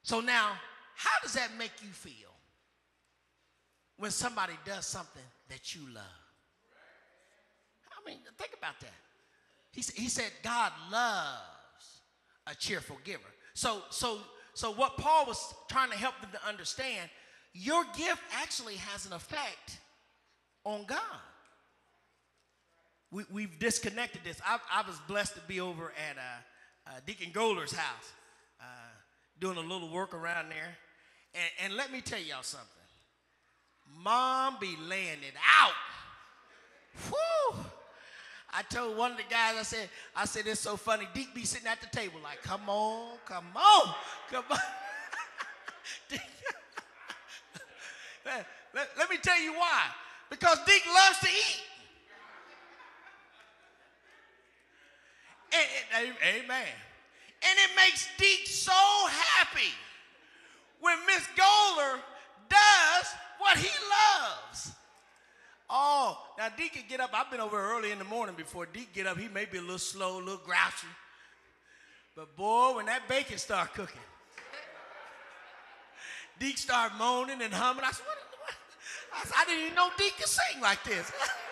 So now, how does that make you feel when somebody does something that you love? I mean, think about that. He, he said God loves a cheerful giver. So, so, so what Paul was trying to help them to understand, your gift actually has an effect on God. We, we've disconnected this. I, I was blessed to be over at uh, uh, Deacon Goler's house, uh, doing a little work around there. And, and let me tell y'all something. Mom be laying it out. Whew. I told one of the guys, I said, I said, it's so funny. Deke be sitting at the table like, come on, come on, come on. <laughs> <laughs> Let, let- let me tell you why. Because Deke loves to eat. And- and- amen. And it makes Deke so happy when Miss Goler does what he loves. Oh, now Deke can get up. I've been over early in the morning before Deke get up. He may be a little slow, a little grouchy. But boy, when that bacon start cooking, Deke start moaning and humming. I said, what, what? I, said, I didn't even know Deke could sing like this. <laughs>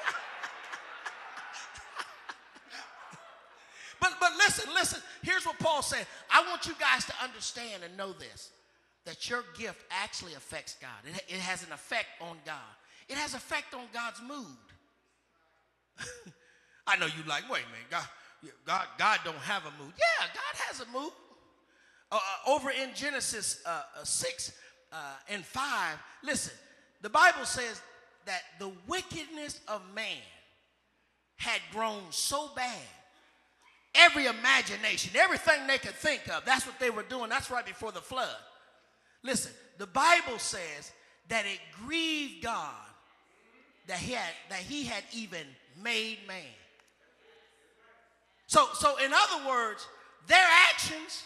but but listen, listen. Here's what Paul said. I want you guys to understand and know this that your gift actually affects God. It, it has an effect on God. It has effect on God's mood. <laughs> I know you like, wait a minute, God, God, God don't have a mood. Yeah, God has a mood. Uh, uh, over in Genesis uh, uh, 6 uh, and 5, listen, the Bible says that the wickedness of man had grown so bad every imagination, everything they could think of. That's what they were doing. That's right before the flood. Listen, the Bible says that it grieved God that he had, that he had even made man. So, so in other words, their actions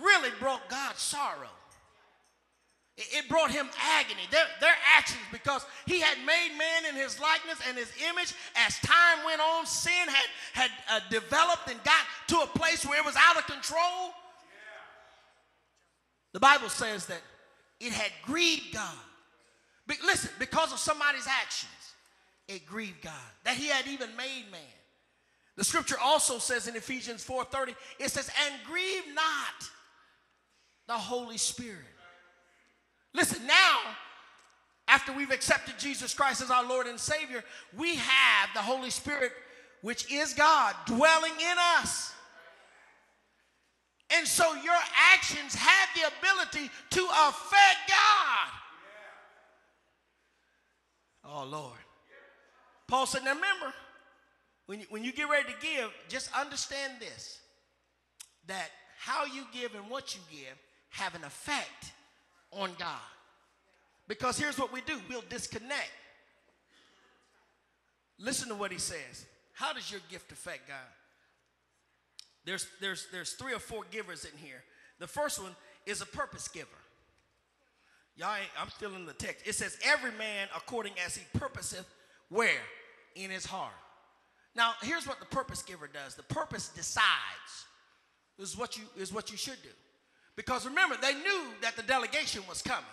really brought God sorrow. It, brought him agony. Their, their actions, because he had made man in his likeness and his image. As time went on, sin had, had uh, developed and got to a place where it was out of control. The Bible says that it had grieved God. But listen, because of somebody's actions, it grieved God that he had even made man. The scripture also says in Ephesians 4:30, it says, "And grieve not the Holy Spirit." Listen, now, after we've accepted Jesus Christ as our Lord and Savior, we have the Holy Spirit, which is God, dwelling in us. And so your actions have the ability to affect God. Oh, Lord. Paul said, now remember, when you, when you get ready to give, just understand this that how you give and what you give have an effect on God. Because here's what we do we'll disconnect. Listen to what he says. How does your gift affect God? There's, there's, there's three or four givers in here. The first one is a purpose giver. Y'all I'm still in the text. It says, every man according as he purposeth, where? In his heart. Now, here's what the purpose giver does. The purpose decides. This is what you, is what you should do. Because remember, they knew that the delegation was coming.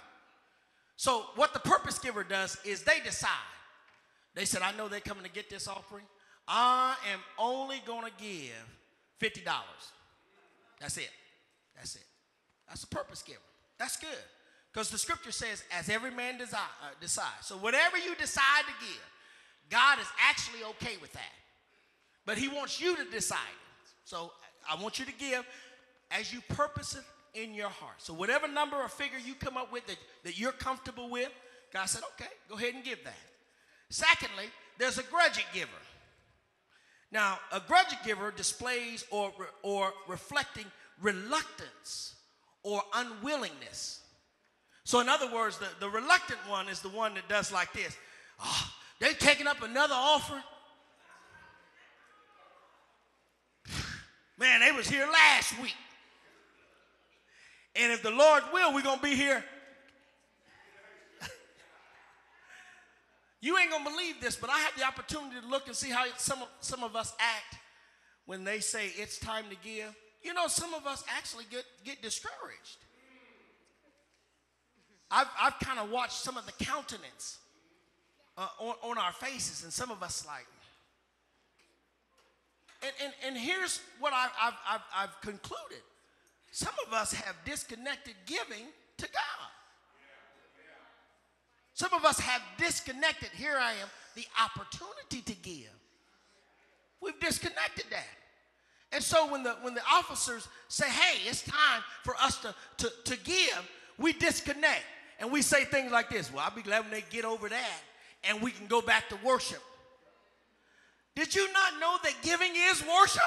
So what the purpose giver does is they decide. They said, I know they're coming to get this offering. I am only going to give $50. That's it. That's it. That's a purpose giver. That's good. Because the scripture says, as every man desi- uh, decides. So whatever you decide to give, God is actually okay with that. But he wants you to decide. So I want you to give as you purpose it in your heart. So whatever number or figure you come up with that, that you're comfortable with, God said, okay, go ahead and give that. Secondly, there's a grudge giver. Now, a grudge giver displays or, or reflecting reluctance or unwillingness. So, in other words, the, the reluctant one is the one that does like this. Oh, they taking up another offering. <sighs> Man, they was here last week. And if the Lord will, we're gonna be here. you ain't gonna believe this, but I had the opportunity to look and see how some of, some of us act when they say it's time to give. You know, some of us actually get, get discouraged. I've, I've kind of watched some of the countenance uh, on, on our faces, and some of us like, and, and, and here's what I, I've, I've, I've concluded. Some of us have disconnected giving to God. Some of us have disconnected, here I am, the opportunity to give. We've disconnected that. And so when the when the officers say, hey, it's time for us to, to, to give, we disconnect. And we say things like this. Well, I'll be glad when they get over that and we can go back to worship. Did you not know that giving is worship?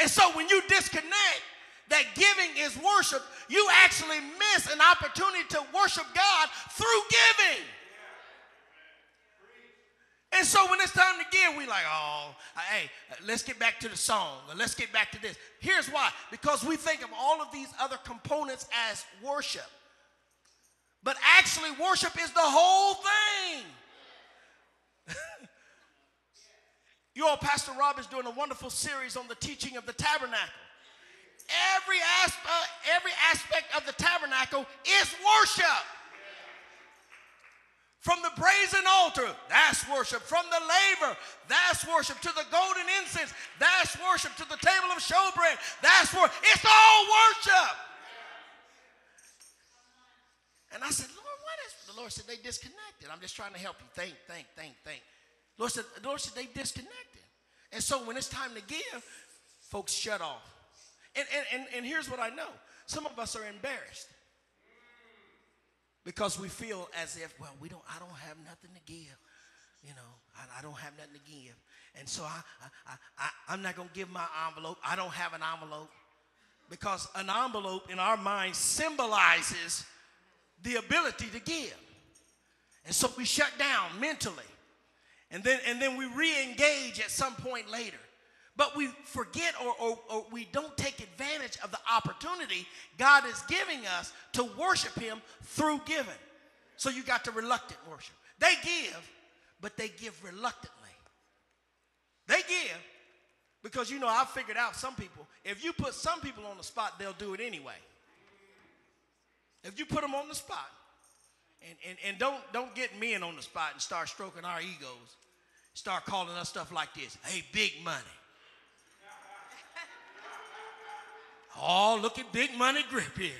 And so when you disconnect that giving is worship, you actually miss an opportunity to worship God through giving. And so when it's time to give, we like, oh, uh, hey, uh, let's get back to the song, or let's get back to this. Here's why: because we think of all of these other components as worship, but actually, worship is the whole thing. You all, Pastor Rob is doing a wonderful series on the teaching of the tabernacle. Every aspect, uh, every aspect of the tabernacle is worship. From the brazen altar, that's worship. From the laver, that's worship. To the golden incense, that's worship. To the table of showbread, that's worship. It's all worship. And I said, Lord, what is? The Lord said they disconnected. I'm just trying to help you think, think, think, think. Lord said, Lord said they disconnected. And so when it's time to give, folks shut off. And, and, and, and here's what I know some of us are embarrassed because we feel as if, well, we don't, I don't have nothing to give. You know, I, I don't have nothing to give. And so I, I, I, I'm not going to give my envelope. I don't have an envelope because an envelope in our mind symbolizes the ability to give. And so we shut down mentally. And then, and then we re-engage at some point later. But we forget or, or, or, we don't take advantage of the opportunity God is giving us to worship Him through giving. So you got the reluctant worship. They give, but they give reluctantly. They give because you know I figured out some people. If you put some people on the spot, they'll do it anyway. If you put them on the spot, and, and, and don't, don't get men on the spot and start stroking our egos, start calling us stuff like this hey, big money. Oh, look at big money grip here.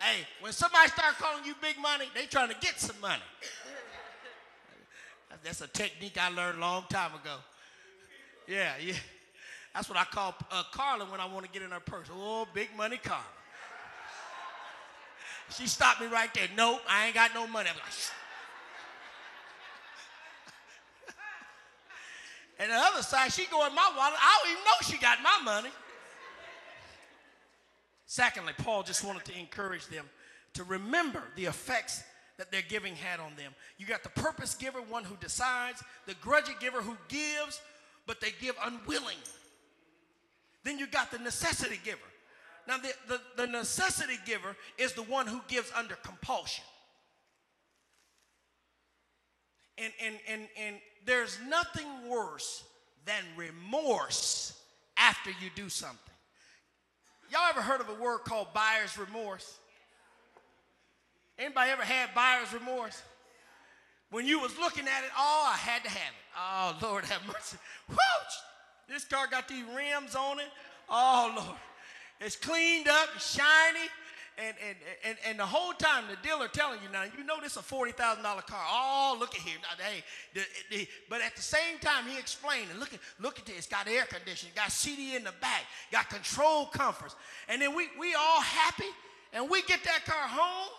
Hey, when somebody start calling you big money, they trying to get some money. That's a technique I learned a long time ago. Yeah, yeah. That's what I call uh, Carla when I want to get in her purse. Oh, big money Carla. She stopped me right there. Nope, I ain't got no money. I'm like, and the other side, she go in my wallet. I don't even know she got my money. Secondly, Paul just wanted to encourage them to remember the effects that their giving had on them. You got the purpose giver, one who decides, the grudge giver who gives, but they give unwilling. Then you got the necessity giver. Now, the, the, the necessity giver is the one who gives under compulsion. And, and, and, and there's nothing worse than remorse after you do something. Y'all ever heard of a word called buyer's remorse? Anybody ever had buyer's remorse? When you was looking at it, oh, I had to have it. Oh, Lord have mercy. Whoo! This car got these rims on it. Oh, Lord. It's cleaned up, shiny. And, and, and, and the whole time the dealer telling you now, you know this is a $40,000 car. Oh, look at here. Now, hey, the, the, but at the same time, he explained, look at, look at this. It's got air conditioning, got CD in the back, got control comforts. And then we, we all happy, and we get that car home,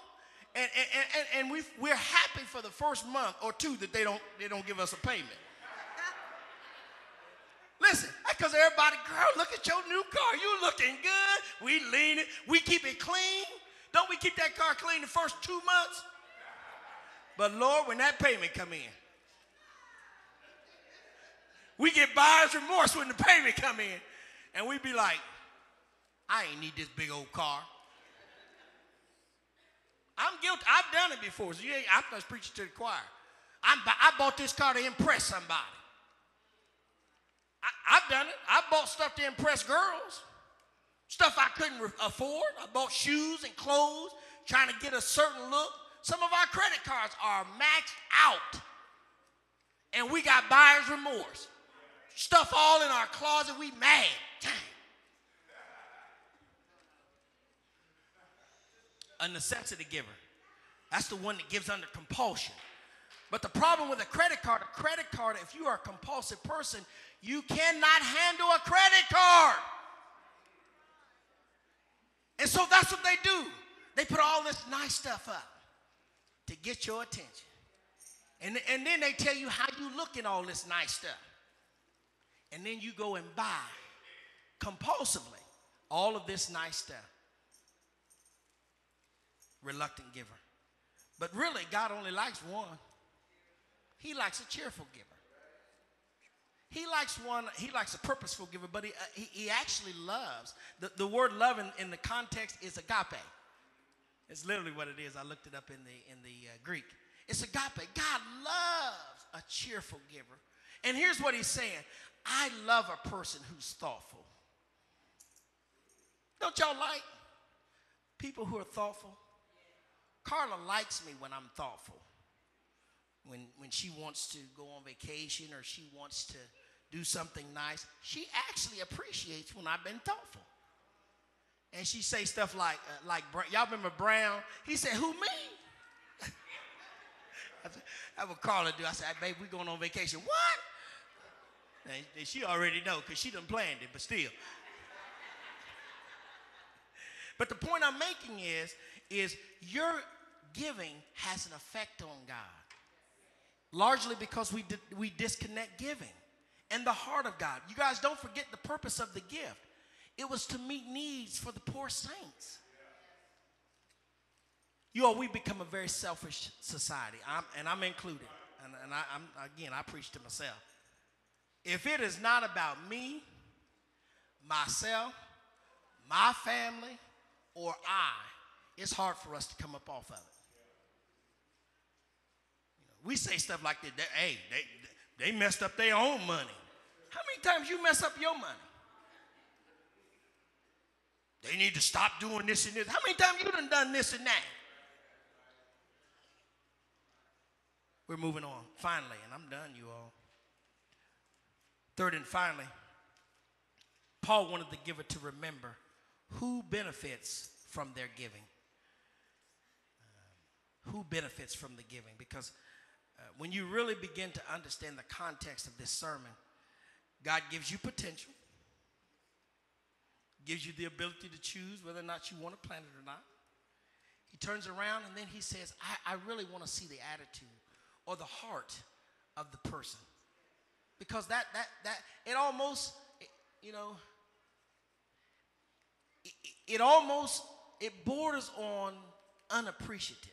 and, and, and, and we, we're happy for the first month or two that they don't, they don't give us a payment. Because everybody, girl, look at your new car. You looking good. We lean it. We keep it clean. Don't we keep that car clean the first two months? But Lord, when that payment come in, we get buyer's remorse when the payment come in. And we be like, I ain't need this big old car. I'm guilty. I've done it before. So you ain't, I'm just preaching to the choir. I'm, I bought this car to impress somebody. I, have done it. I bought stuff to impress girls, stuff I couldn't afford. I bought shoes and clothes, trying to get a certain look. Some of our credit cards are maxed out, and we got buyer's remorse. Stuff all in our closet. We mad. Dang. A necessity giver. That's the one that gives under compulsion. But the problem with a credit card, a credit card, if you are a compulsive person, you cannot handle a credit card. And so that's what they do. They put all this nice stuff up to get your attention. And, and then they tell you how you look in all this nice stuff. And then you go and buy compulsively all of this nice stuff. Reluctant giver. But really, God only likes one. He likes a cheerful giver. He likes one, he likes a purposeful giver, but he, uh, he, he, actually loves. The, the word love in, in the context is agape. It's literally what it is. I looked it up in the, in the uh, Greek. It's agape. God loves a cheerful giver. And here's what he's saying I love a person who's thoughtful. Don't y'all like people who are thoughtful? Carla likes me when I'm thoughtful when, when she wants to go on vacation or she wants to do something nice, she actually appreciates when I've been thoughtful. And she say stuff like, uh, like y'all remember Brown? He said, who, me? <laughs> I would call her, do. I said, babe, we going on vacation. What? And, she already know because she done planned it, but still. <laughs> but the point I'm making is, is your giving has an effect on God largely because we, we disconnect giving and the heart of God. You guys don't forget the purpose of the gift. It was to meet needs for the poor saints. You all, we become a very selfish society, I'm, and I'm included. And, and I, am again, I preach to myself. If it is not about me, myself, my family, or I, it's hard for us to come up off of it. We say stuff like that. hey, they, they messed up their own money. How many times you mess up your money? They need to stop doing this and this. How many times you done done this and that? We're moving on. Finally, and I'm done, you all. Third and finally, Paul wanted the giver to remember who benefits from their giving. Um, who benefits from the giving? Because uh, when you really begin to understand the context of this sermon, God gives you potential, gives you the ability to choose whether or not you want to plant it or not. He turns around and then he says, I, I really want to see the attitude or the heart of the person. Because that, that, that, it almost, you know, it, it almost, it borders on unappreciative.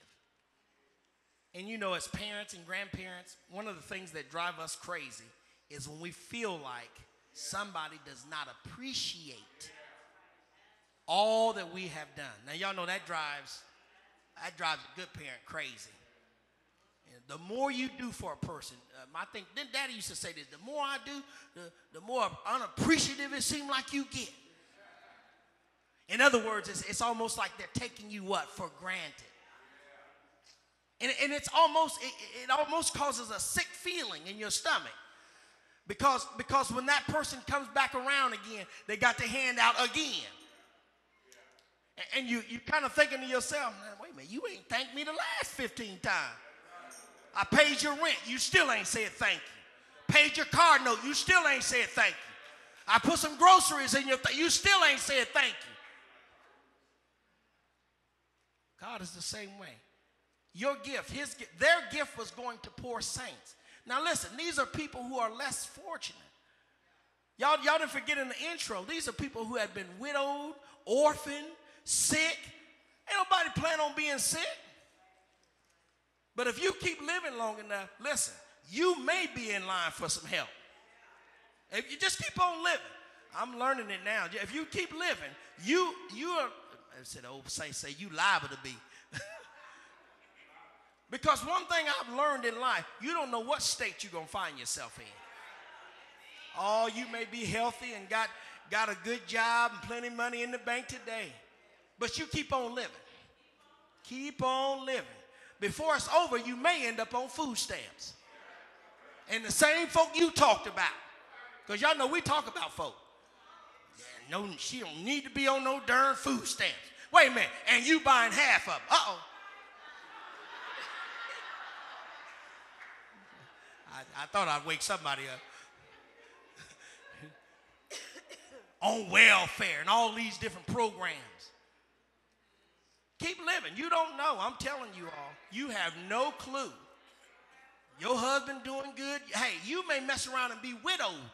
And you know, as parents and grandparents, one of the things that drive us crazy is when we feel like somebody does not appreciate all that we have done. Now, y'all know that drives that drives a good parent crazy. The more you do for a person, um, I think then Daddy used to say this: the more I do, the, the more unappreciative it seems like you get. In other words, it's, it's almost like they're taking you what for granted. And, and it's almost it, it almost causes a sick feeling in your stomach. Because, because when that person comes back around again, they got the hand out again. And you you kind of thinking to yourself, wait a minute, you ain't thanked me the last 15 times. I paid your rent, you still ain't said thank you. Paid your car note, you still ain't said thank you. I put some groceries in your, th- you still ain't said thank you. God is the same way. Your gift, his gift, their gift was going to poor saints. Now listen, these are people who are less fortunate. Y'all, y'all didn't forget in the intro, these are people who had been widowed, orphaned, sick. Ain't nobody plan on being sick. But if you keep living long enough, listen, you may be in line for some help. If you just keep on living, I'm learning it now. If you keep living, you you are. I said oh, old say say you liable to be. Because one thing I've learned in life, you don't know what state you're gonna find yourself in. Oh, you may be healthy and got got a good job and plenty of money in the bank today, but you keep on living. Keep on living. Before it's over, you may end up on food stamps. And the same folk you talked about. Because y'all know we talk about folk. Yeah, no, she don't need to be on no darn food stamps. Wait a minute, and you buying half of them. Uh-oh. I, thought I'd wake somebody up. <coughs> on welfare and all these different programs. Keep living. You don't know. I'm telling you all. You have no clue. Your husband doing good. Hey, you may mess around and be widowed.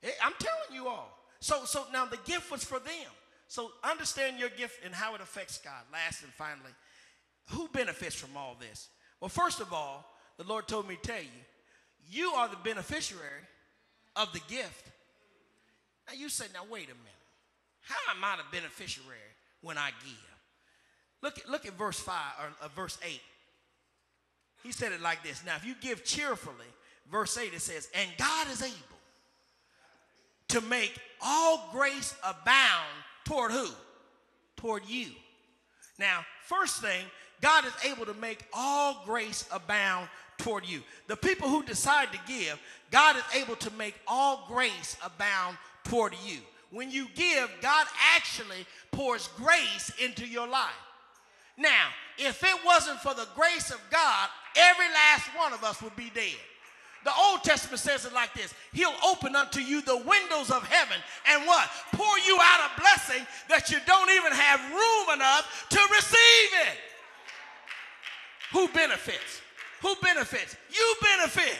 Hey, I'm telling you all. So, so now the gift was for them. So understand your gift and how it affects God. Last and finally, who benefits from all this? Well, first of all, the Lord told me to tell you, you are the beneficiary of the gift. Now you say, now wait a minute. How am I the beneficiary when I give? Look at, look at verse 5 or uh, verse 8. He said it like this. Now, if you give cheerfully, verse 8 it says, and God is able to make all grace abound toward who? Toward you. Now, first thing, God is able to make all grace abound toward you. The people who decide to give, God is able to make all grace abound toward you. When you give, God actually pours grace into your life. Now, if it wasn't for the grace of God, every last one of us would be dead. The Old Testament says it like this He'll open unto you the windows of heaven and what? Pour you out a blessing that you don't even have room enough to receive it. Who benefits? Who benefits? You benefit.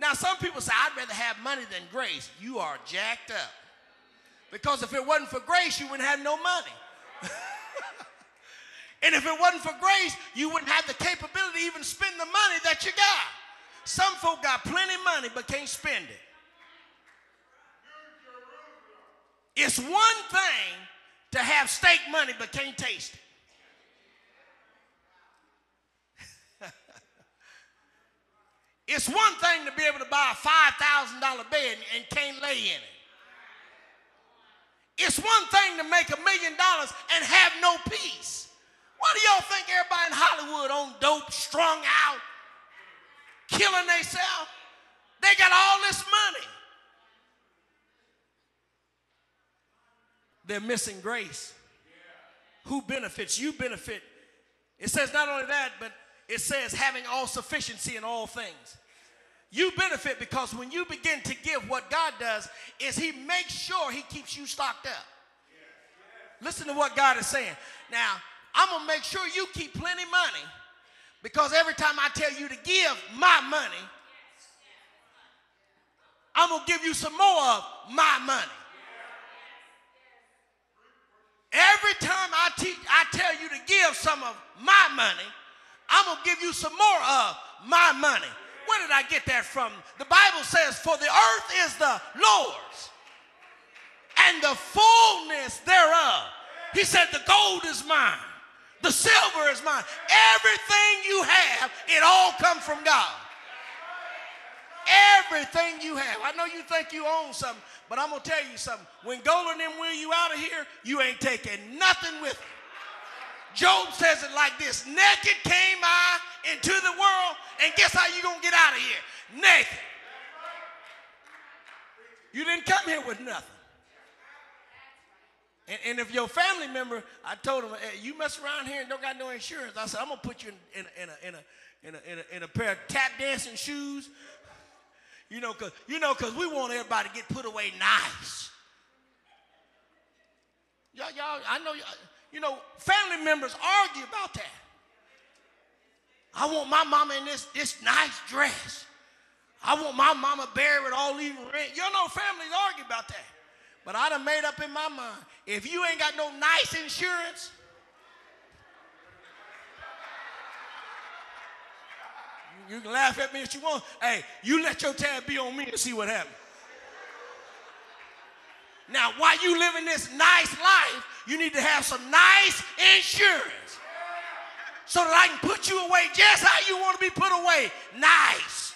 Now, some people say, I'd rather have money than grace. You are jacked up. Because if it wasn't for grace, you wouldn't have no money. <laughs> and if it wasn't for grace, you wouldn't have the capability to even spend the money that you got. Some folk got plenty of money but can't spend it. It's one thing to have steak money but can't taste it. It's one thing to be able to buy a $5,000 bed and can't lay in it. It's one thing to make a million dollars and have no peace. Why do y'all think everybody in Hollywood on dope, strung out, killing themselves? They got all this money. They're missing grace. Who benefits? You benefit. It says not only that, but it says having all sufficiency in all things. You benefit because when you begin to give, what God does is He makes sure He keeps you stocked up. Listen to what God is saying. Now, I'm going to make sure you keep plenty money because every time I tell you to give my money, I'm going to give you some more of my money. Every time I teach, I tell you to give some of my money, I'm going to give you some more of my money. Where did I get that from? The Bible says, For the earth is the Lord's and the fullness thereof. He said, The gold is mine, the silver is mine. Everything you have, it all comes from God. Everything you have. I know you think you own something, but I'm going to tell you something. When gold and them wheel you out of here, you ain't taking nothing with you. Job says it like this Naked came I into the world, and guess how you going to get out of here? Naked. You didn't come here with nothing. And, and if your family member, I told him, hey, you mess around here and don't got no insurance. I said, I'm gonna put you in, in, a, in, a, in, a, in, a, pair of tap dancing shoes. You know, cause you know, we want everybody to get put away nice. Y'all, y'all, I know, y'all- you know, family members argue about that. I want my mama in this, this nice dress. I want my mama buried with all these rent. You know, families argue about that. But I done made up in my mind, if you ain't got no nice insurance, you, you can laugh at me if you want. Hey, you let your tab be on me and see what happens. Now, while you living this nice life, you need to have some nice insurance so that I can put you away just how you want to be put away. Nice.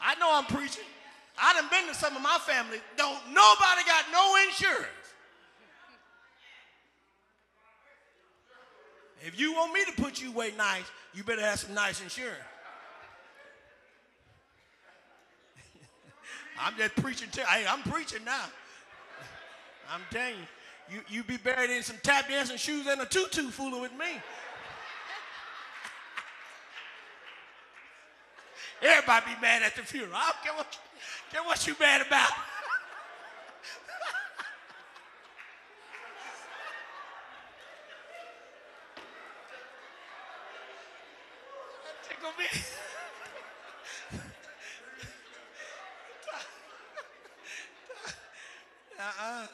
I know I'm preaching. I done been to some of my family. Don't nobody got no insurance. If you want me to put you away nice, you better have some nice insurance. I'm just preaching to hey, I'm preaching now. I'm telling you, you, you be buried in some tap dancing shoes and a tutu fooling with me. Everybody be mad at the funeral. I don't care what, care what you mad about. That tickle me. Uh-uh.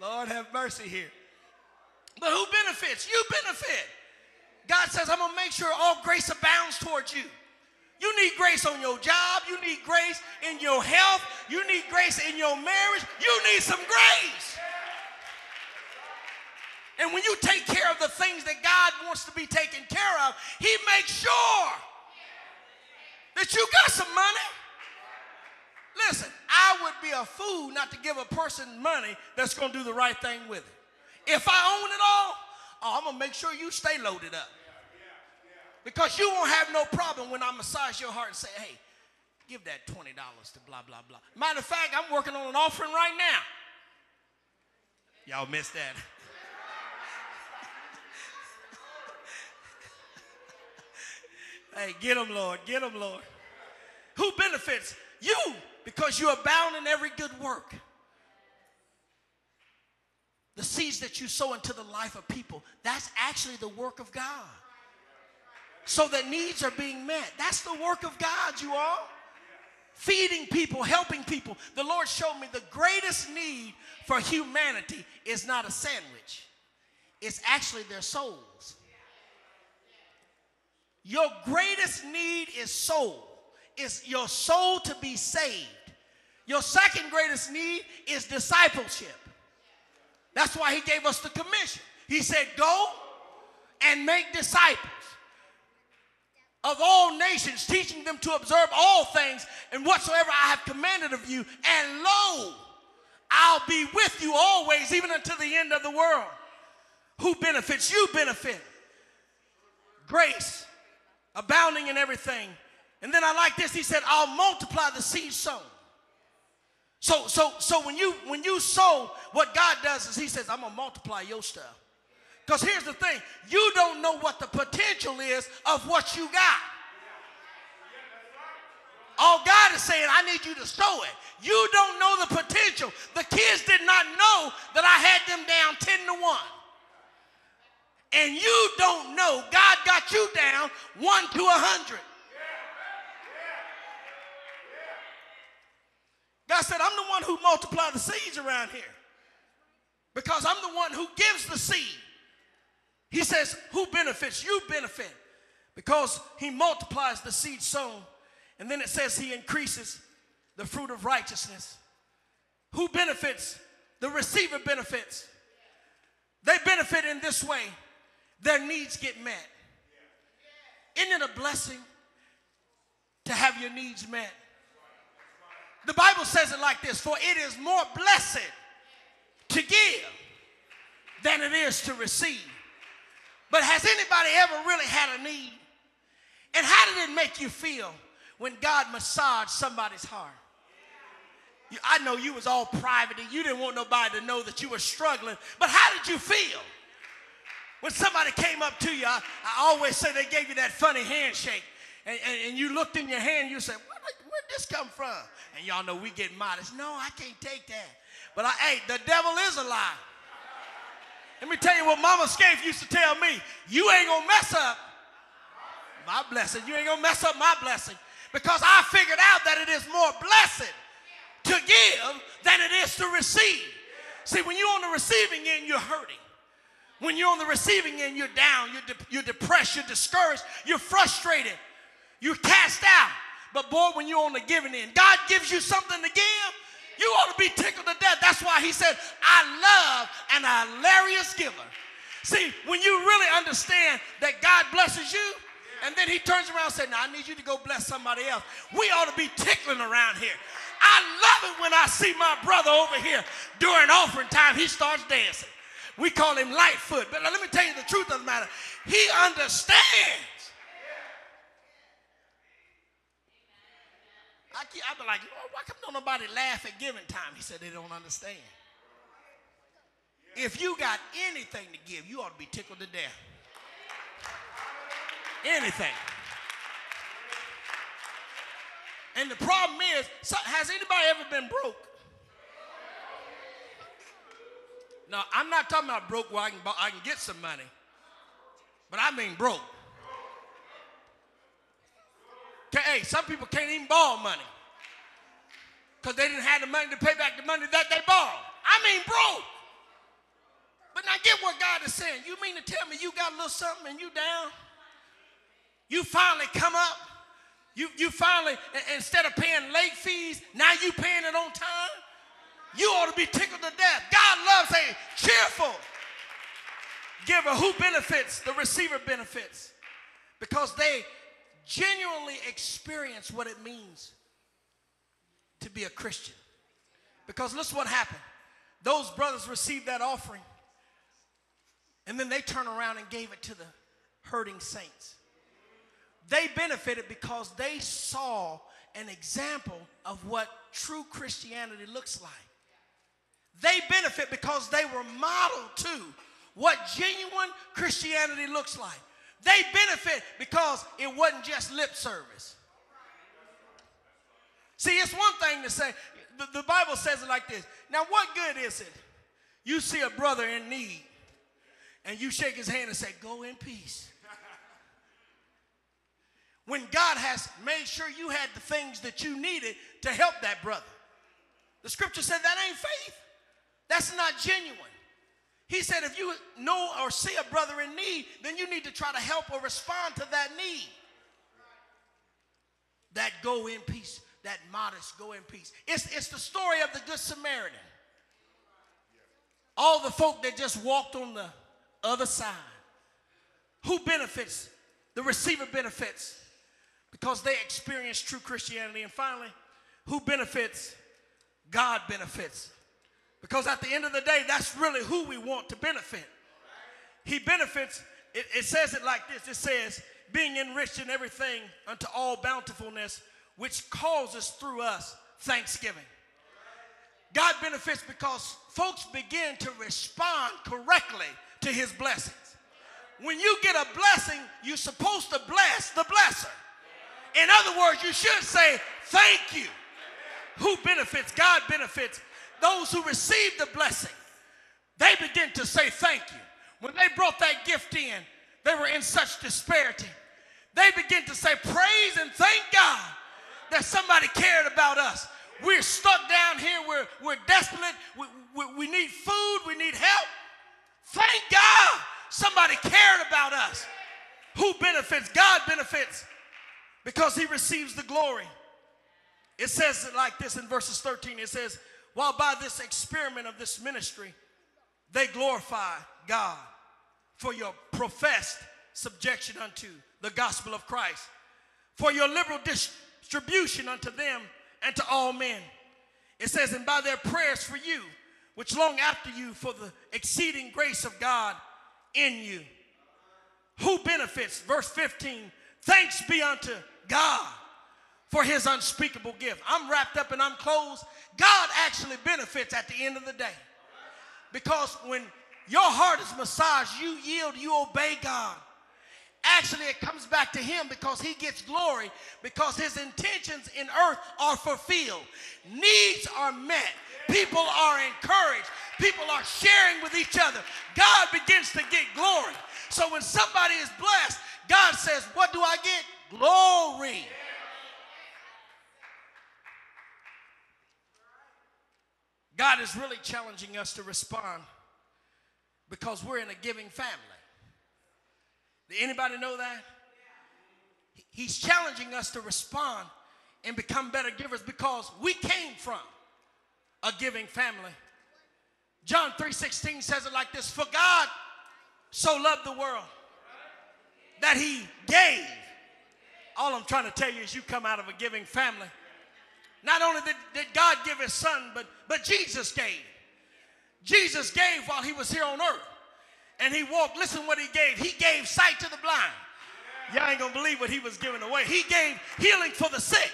Lord have mercy here. But who benefits? You benefit. God says, I'm going to make sure all grace abounds towards you. You need grace on your job. You need grace in your health. You need grace in your marriage. You need some grace. And when you take care of the things that God wants to be taken care of, He makes sure that you got some money. Listen, I would be a fool not to give a person money that's going to do the right thing with it. If I own it all, oh, I'm going to make sure you stay loaded up. Because you won't have no problem when I massage your heart and say, hey, give that $20 to blah, blah, blah. Matter of fact, I'm working on an offering right now. Y'all missed that. <laughs> hey, get them, Lord. Get them, Lord. Who benefits? You, because you abound in every good work. The seeds that you sow into the life of people, that's actually the work of God. So that needs are being met. That's the work of God, you all. Feeding people, helping people. The Lord showed me the greatest need for humanity is not a sandwich, it's actually their souls. Your greatest need is soul. Is your soul to be saved. Your second greatest need is discipleship. That's why he gave us the commission. He said, Go and make disciples of all nations, teaching them to observe all things and whatsoever I have commanded of you. And lo, I'll be with you always, even until the end of the world. Who benefits? You benefit. Grace, abounding in everything. And then I like this. He said, I'll multiply the seed sown. So, so, so when you when you sow, what God does is He says, I'm gonna multiply your stuff. Because here's the thing: you don't know what the potential is of what you got. All God is saying, I need you to sow it. You don't know the potential. The kids did not know that I had them down 10 to 1. And you don't know God got you down 1 to a 100. God said, I'm the one who multiplied the seeds around here. because I'm the one who gives the seed. He says, Who benefits? You benefit because he multiplies the seed sown. And then it says he increases the fruit of righteousness. Who benefits? The receiver benefits. They benefit in this way their needs get met. Isn't it a blessing to have your needs met? The Bible says it like this For it is more blessed to give than it is to receive. But has anybody ever really had a need? And how did it make you feel when God massaged somebody's heart? I know you was all private and you didn't want nobody to know that you were struggling, but how did you feel? When somebody came up to you, I, I always say they gave you that funny handshake. And, and, and you looked in your hand, you said, Where, where'd this come from? And y'all know we get modest. No, I can't take that. But I, hey, the devil is a lie. Let me tell you what Mama Scaife used to tell me. You ain't gonna mess up my blessing. You ain't gonna mess up my blessing. Because I figured out that it is more blessed to give than it is to receive. See, when you're on the receiving end, you're hurting. When you're on the receiving end, you're down, you're, de- you're depressed, you're discouraged, you're frustrated, you're cast out. But boy, when you're on the giving end, God gives you something to give, you ought to be tickled to death. That's why he said, I love an hilarious giver. See, when you really understand that God blesses you, and then he turns around and says, Now I need you to go bless somebody else. We ought to be tickling around here. I love it when I see my brother over here during offering time, he starts dancing. We call him Lightfoot. But let me tell you the truth of the matter. He understands. I keep, I be like, Lord, why come don't nobody laugh at giving time? He said they don't understand. If you got anything to give, you ought to be tickled to death. Anything. And the problem is, so, has anybody ever been broke? No, I'm not talking about broke where I can, I can get some money, but I mean broke. Hey, some people can't even borrow money because they didn't have the money to pay back the money that they borrowed. I mean broke. But now get what God is saying. You mean to tell me you got a little something and you down? You finally come up. You, you finally, instead of paying late fees, now you paying it on time. You ought to be tickled to death. God loves a cheerful giver who benefits, the receiver benefits, because they genuinely experience what it means to be a Christian. Because listen what happened. Those brothers received that offering, and then they turned around and gave it to the hurting saints. They benefited because they saw an example of what true Christianity looks like. They benefit because they were modeled to what genuine Christianity looks like. They benefit because it wasn't just lip service. See, it's one thing to say, the, the Bible says it like this. Now, what good is it? You see a brother in need and you shake his hand and say, Go in peace. When God has made sure you had the things that you needed to help that brother. The scripture said that ain't faith. That's not genuine. He said, if you know or see a brother in need, then you need to try to help or respond to that need. That go in peace, that modest go in peace. It's, it's the story of the Good Samaritan. All the folk that just walked on the other side. Who benefits? The receiver benefits because they experience true Christianity. And finally, who benefits? God benefits. Because at the end of the day, that's really who we want to benefit. He benefits, it, it says it like this it says, being enriched in everything unto all bountifulness, which causes through us thanksgiving. God benefits because folks begin to respond correctly to his blessings. When you get a blessing, you're supposed to bless the blesser. In other words, you should say, Thank you. Who benefits? God benefits. Those who receive the blessing, they begin to say thank you. When they brought that gift in, they were in such disparity. They begin to say, Praise and thank God that somebody cared about us. We're stuck down here. We're, we're desperate. We, we, we need food. we need help. Thank God somebody cared about us. Who benefits? God benefits because he receives the glory. It says it like this in verses 13. It says, while by this experiment of this ministry, they glorify God for your professed subjection unto the gospel of Christ, for your liberal distribution unto them and to all men. It says, and by their prayers for you, which long after you for the exceeding grace of God in you. Who benefits? Verse 15, thanks be unto God for his unspeakable gift. I'm wrapped up and I'm closed. God actually benefits at the end of the day. Because when your heart is massaged, you yield, you obey God. Actually, it comes back to him because he gets glory because his intentions in earth are fulfilled. Needs are met. People are encouraged. People are sharing with each other. God begins to get glory. So when somebody is blessed, God says, What do I get? Glory. God is really challenging us to respond because we're in a giving family. Did anybody know that? He's challenging us to respond and become better givers because we came from a giving family. John 3:16 says it like this, "For God so loved the world that he gave." All I'm trying to tell you is you come out of a giving family. Not only did, did God give his son, but, but Jesus gave. Jesus gave while he was here on earth. And he walked, listen what he gave. He gave sight to the blind. Y'all ain't gonna believe what he was giving away. He gave healing for the sick.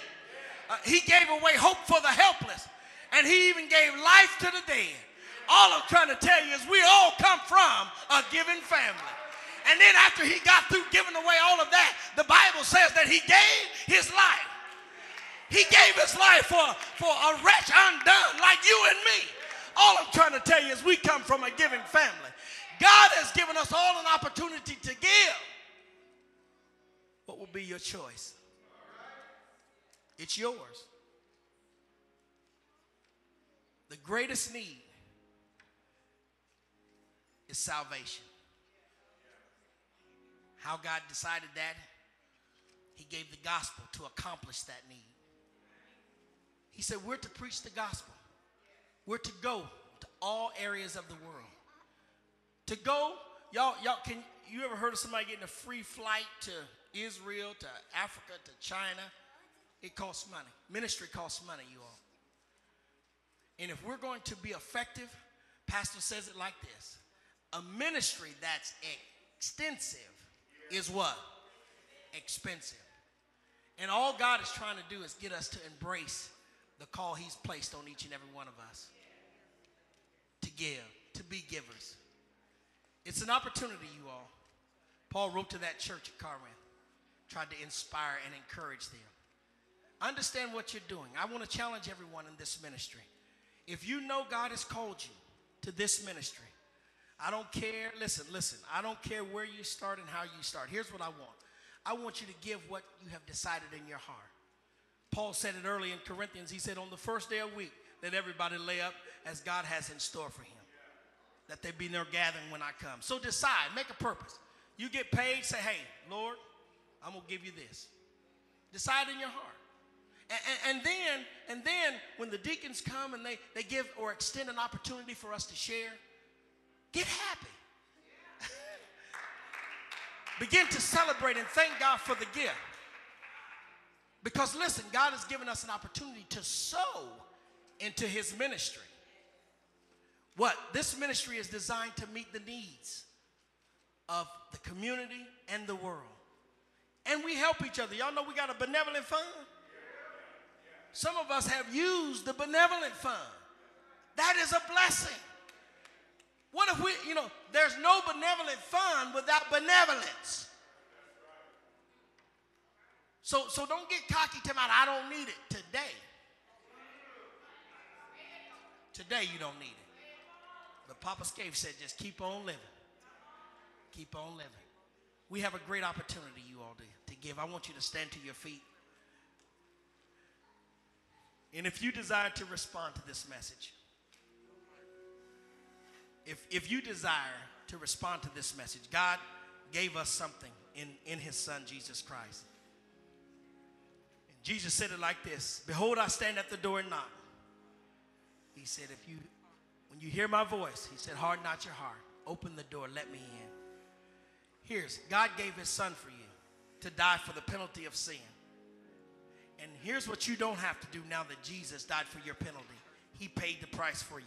Uh, he gave away hope for the helpless. And he even gave life to the dead. All I'm trying to tell you is we all come from a giving family. And then after he got through giving away all of that, the Bible says that he gave his life. He gave his life for, for a wretch undone like you and me. All I'm trying to tell you is we come from a giving family. God has given us all an opportunity to give. What will be your choice? It's yours. The greatest need is salvation. How God decided that? He gave the gospel to accomplish that need. He said, We're to preach the gospel. We're to go to all areas of the world. To go, y'all, y'all, can you ever heard of somebody getting a free flight to Israel, to Africa, to China? It costs money. Ministry costs money, you all. And if we're going to be effective, Pastor says it like this a ministry that's extensive is what? Expensive. And all God is trying to do is get us to embrace the call He's placed on each and every one of us to give, to be givers. It's an opportunity, you all. Paul wrote to that church at Corinth, tried to inspire and encourage them. Understand what you're doing. I want to challenge everyone in this ministry. If you know God has called you to this ministry, I don't care. Listen, listen. I don't care where you start and how you start. Here's what I want I want you to give what you have decided in your heart. Paul said it early in Corinthians. He said, On the first day of week, let everybody lay up as God has in store for him. That they be near gathering when I come. So decide, make a purpose. You get paid, say, Hey, Lord, I'm going to give you this. Decide in your heart. And, and, and, then, and then when the deacons come and they, they give or extend an opportunity for us to share, get happy. <laughs> Begin to celebrate and thank God for the gift. Because listen, God has given us an opportunity to sow into his ministry. What? This ministry is designed to meet the needs of the community and the world. And we help each other. Y'all know we got a benevolent fund? Some of us have used the benevolent fund. That is a blessing. What if we, you know, there's no benevolent fund without benevolence. So, so don't get cocky to out, I don't need it today. Today you don't need it. But Papa Scave said, just keep on living. Keep on living. We have a great opportunity, you all do, to give. I want you to stand to your feet. And if you desire to respond to this message, if, if you desire to respond to this message, God gave us something in, in his son, Jesus Christ. Jesus said it like this Behold, I stand at the door and knock. He said, if you, when you hear my voice, he said, harden not your heart. Open the door, let me in. Here's, God gave his son for you to die for the penalty of sin. And here's what you don't have to do now that Jesus died for your penalty. He paid the price for you.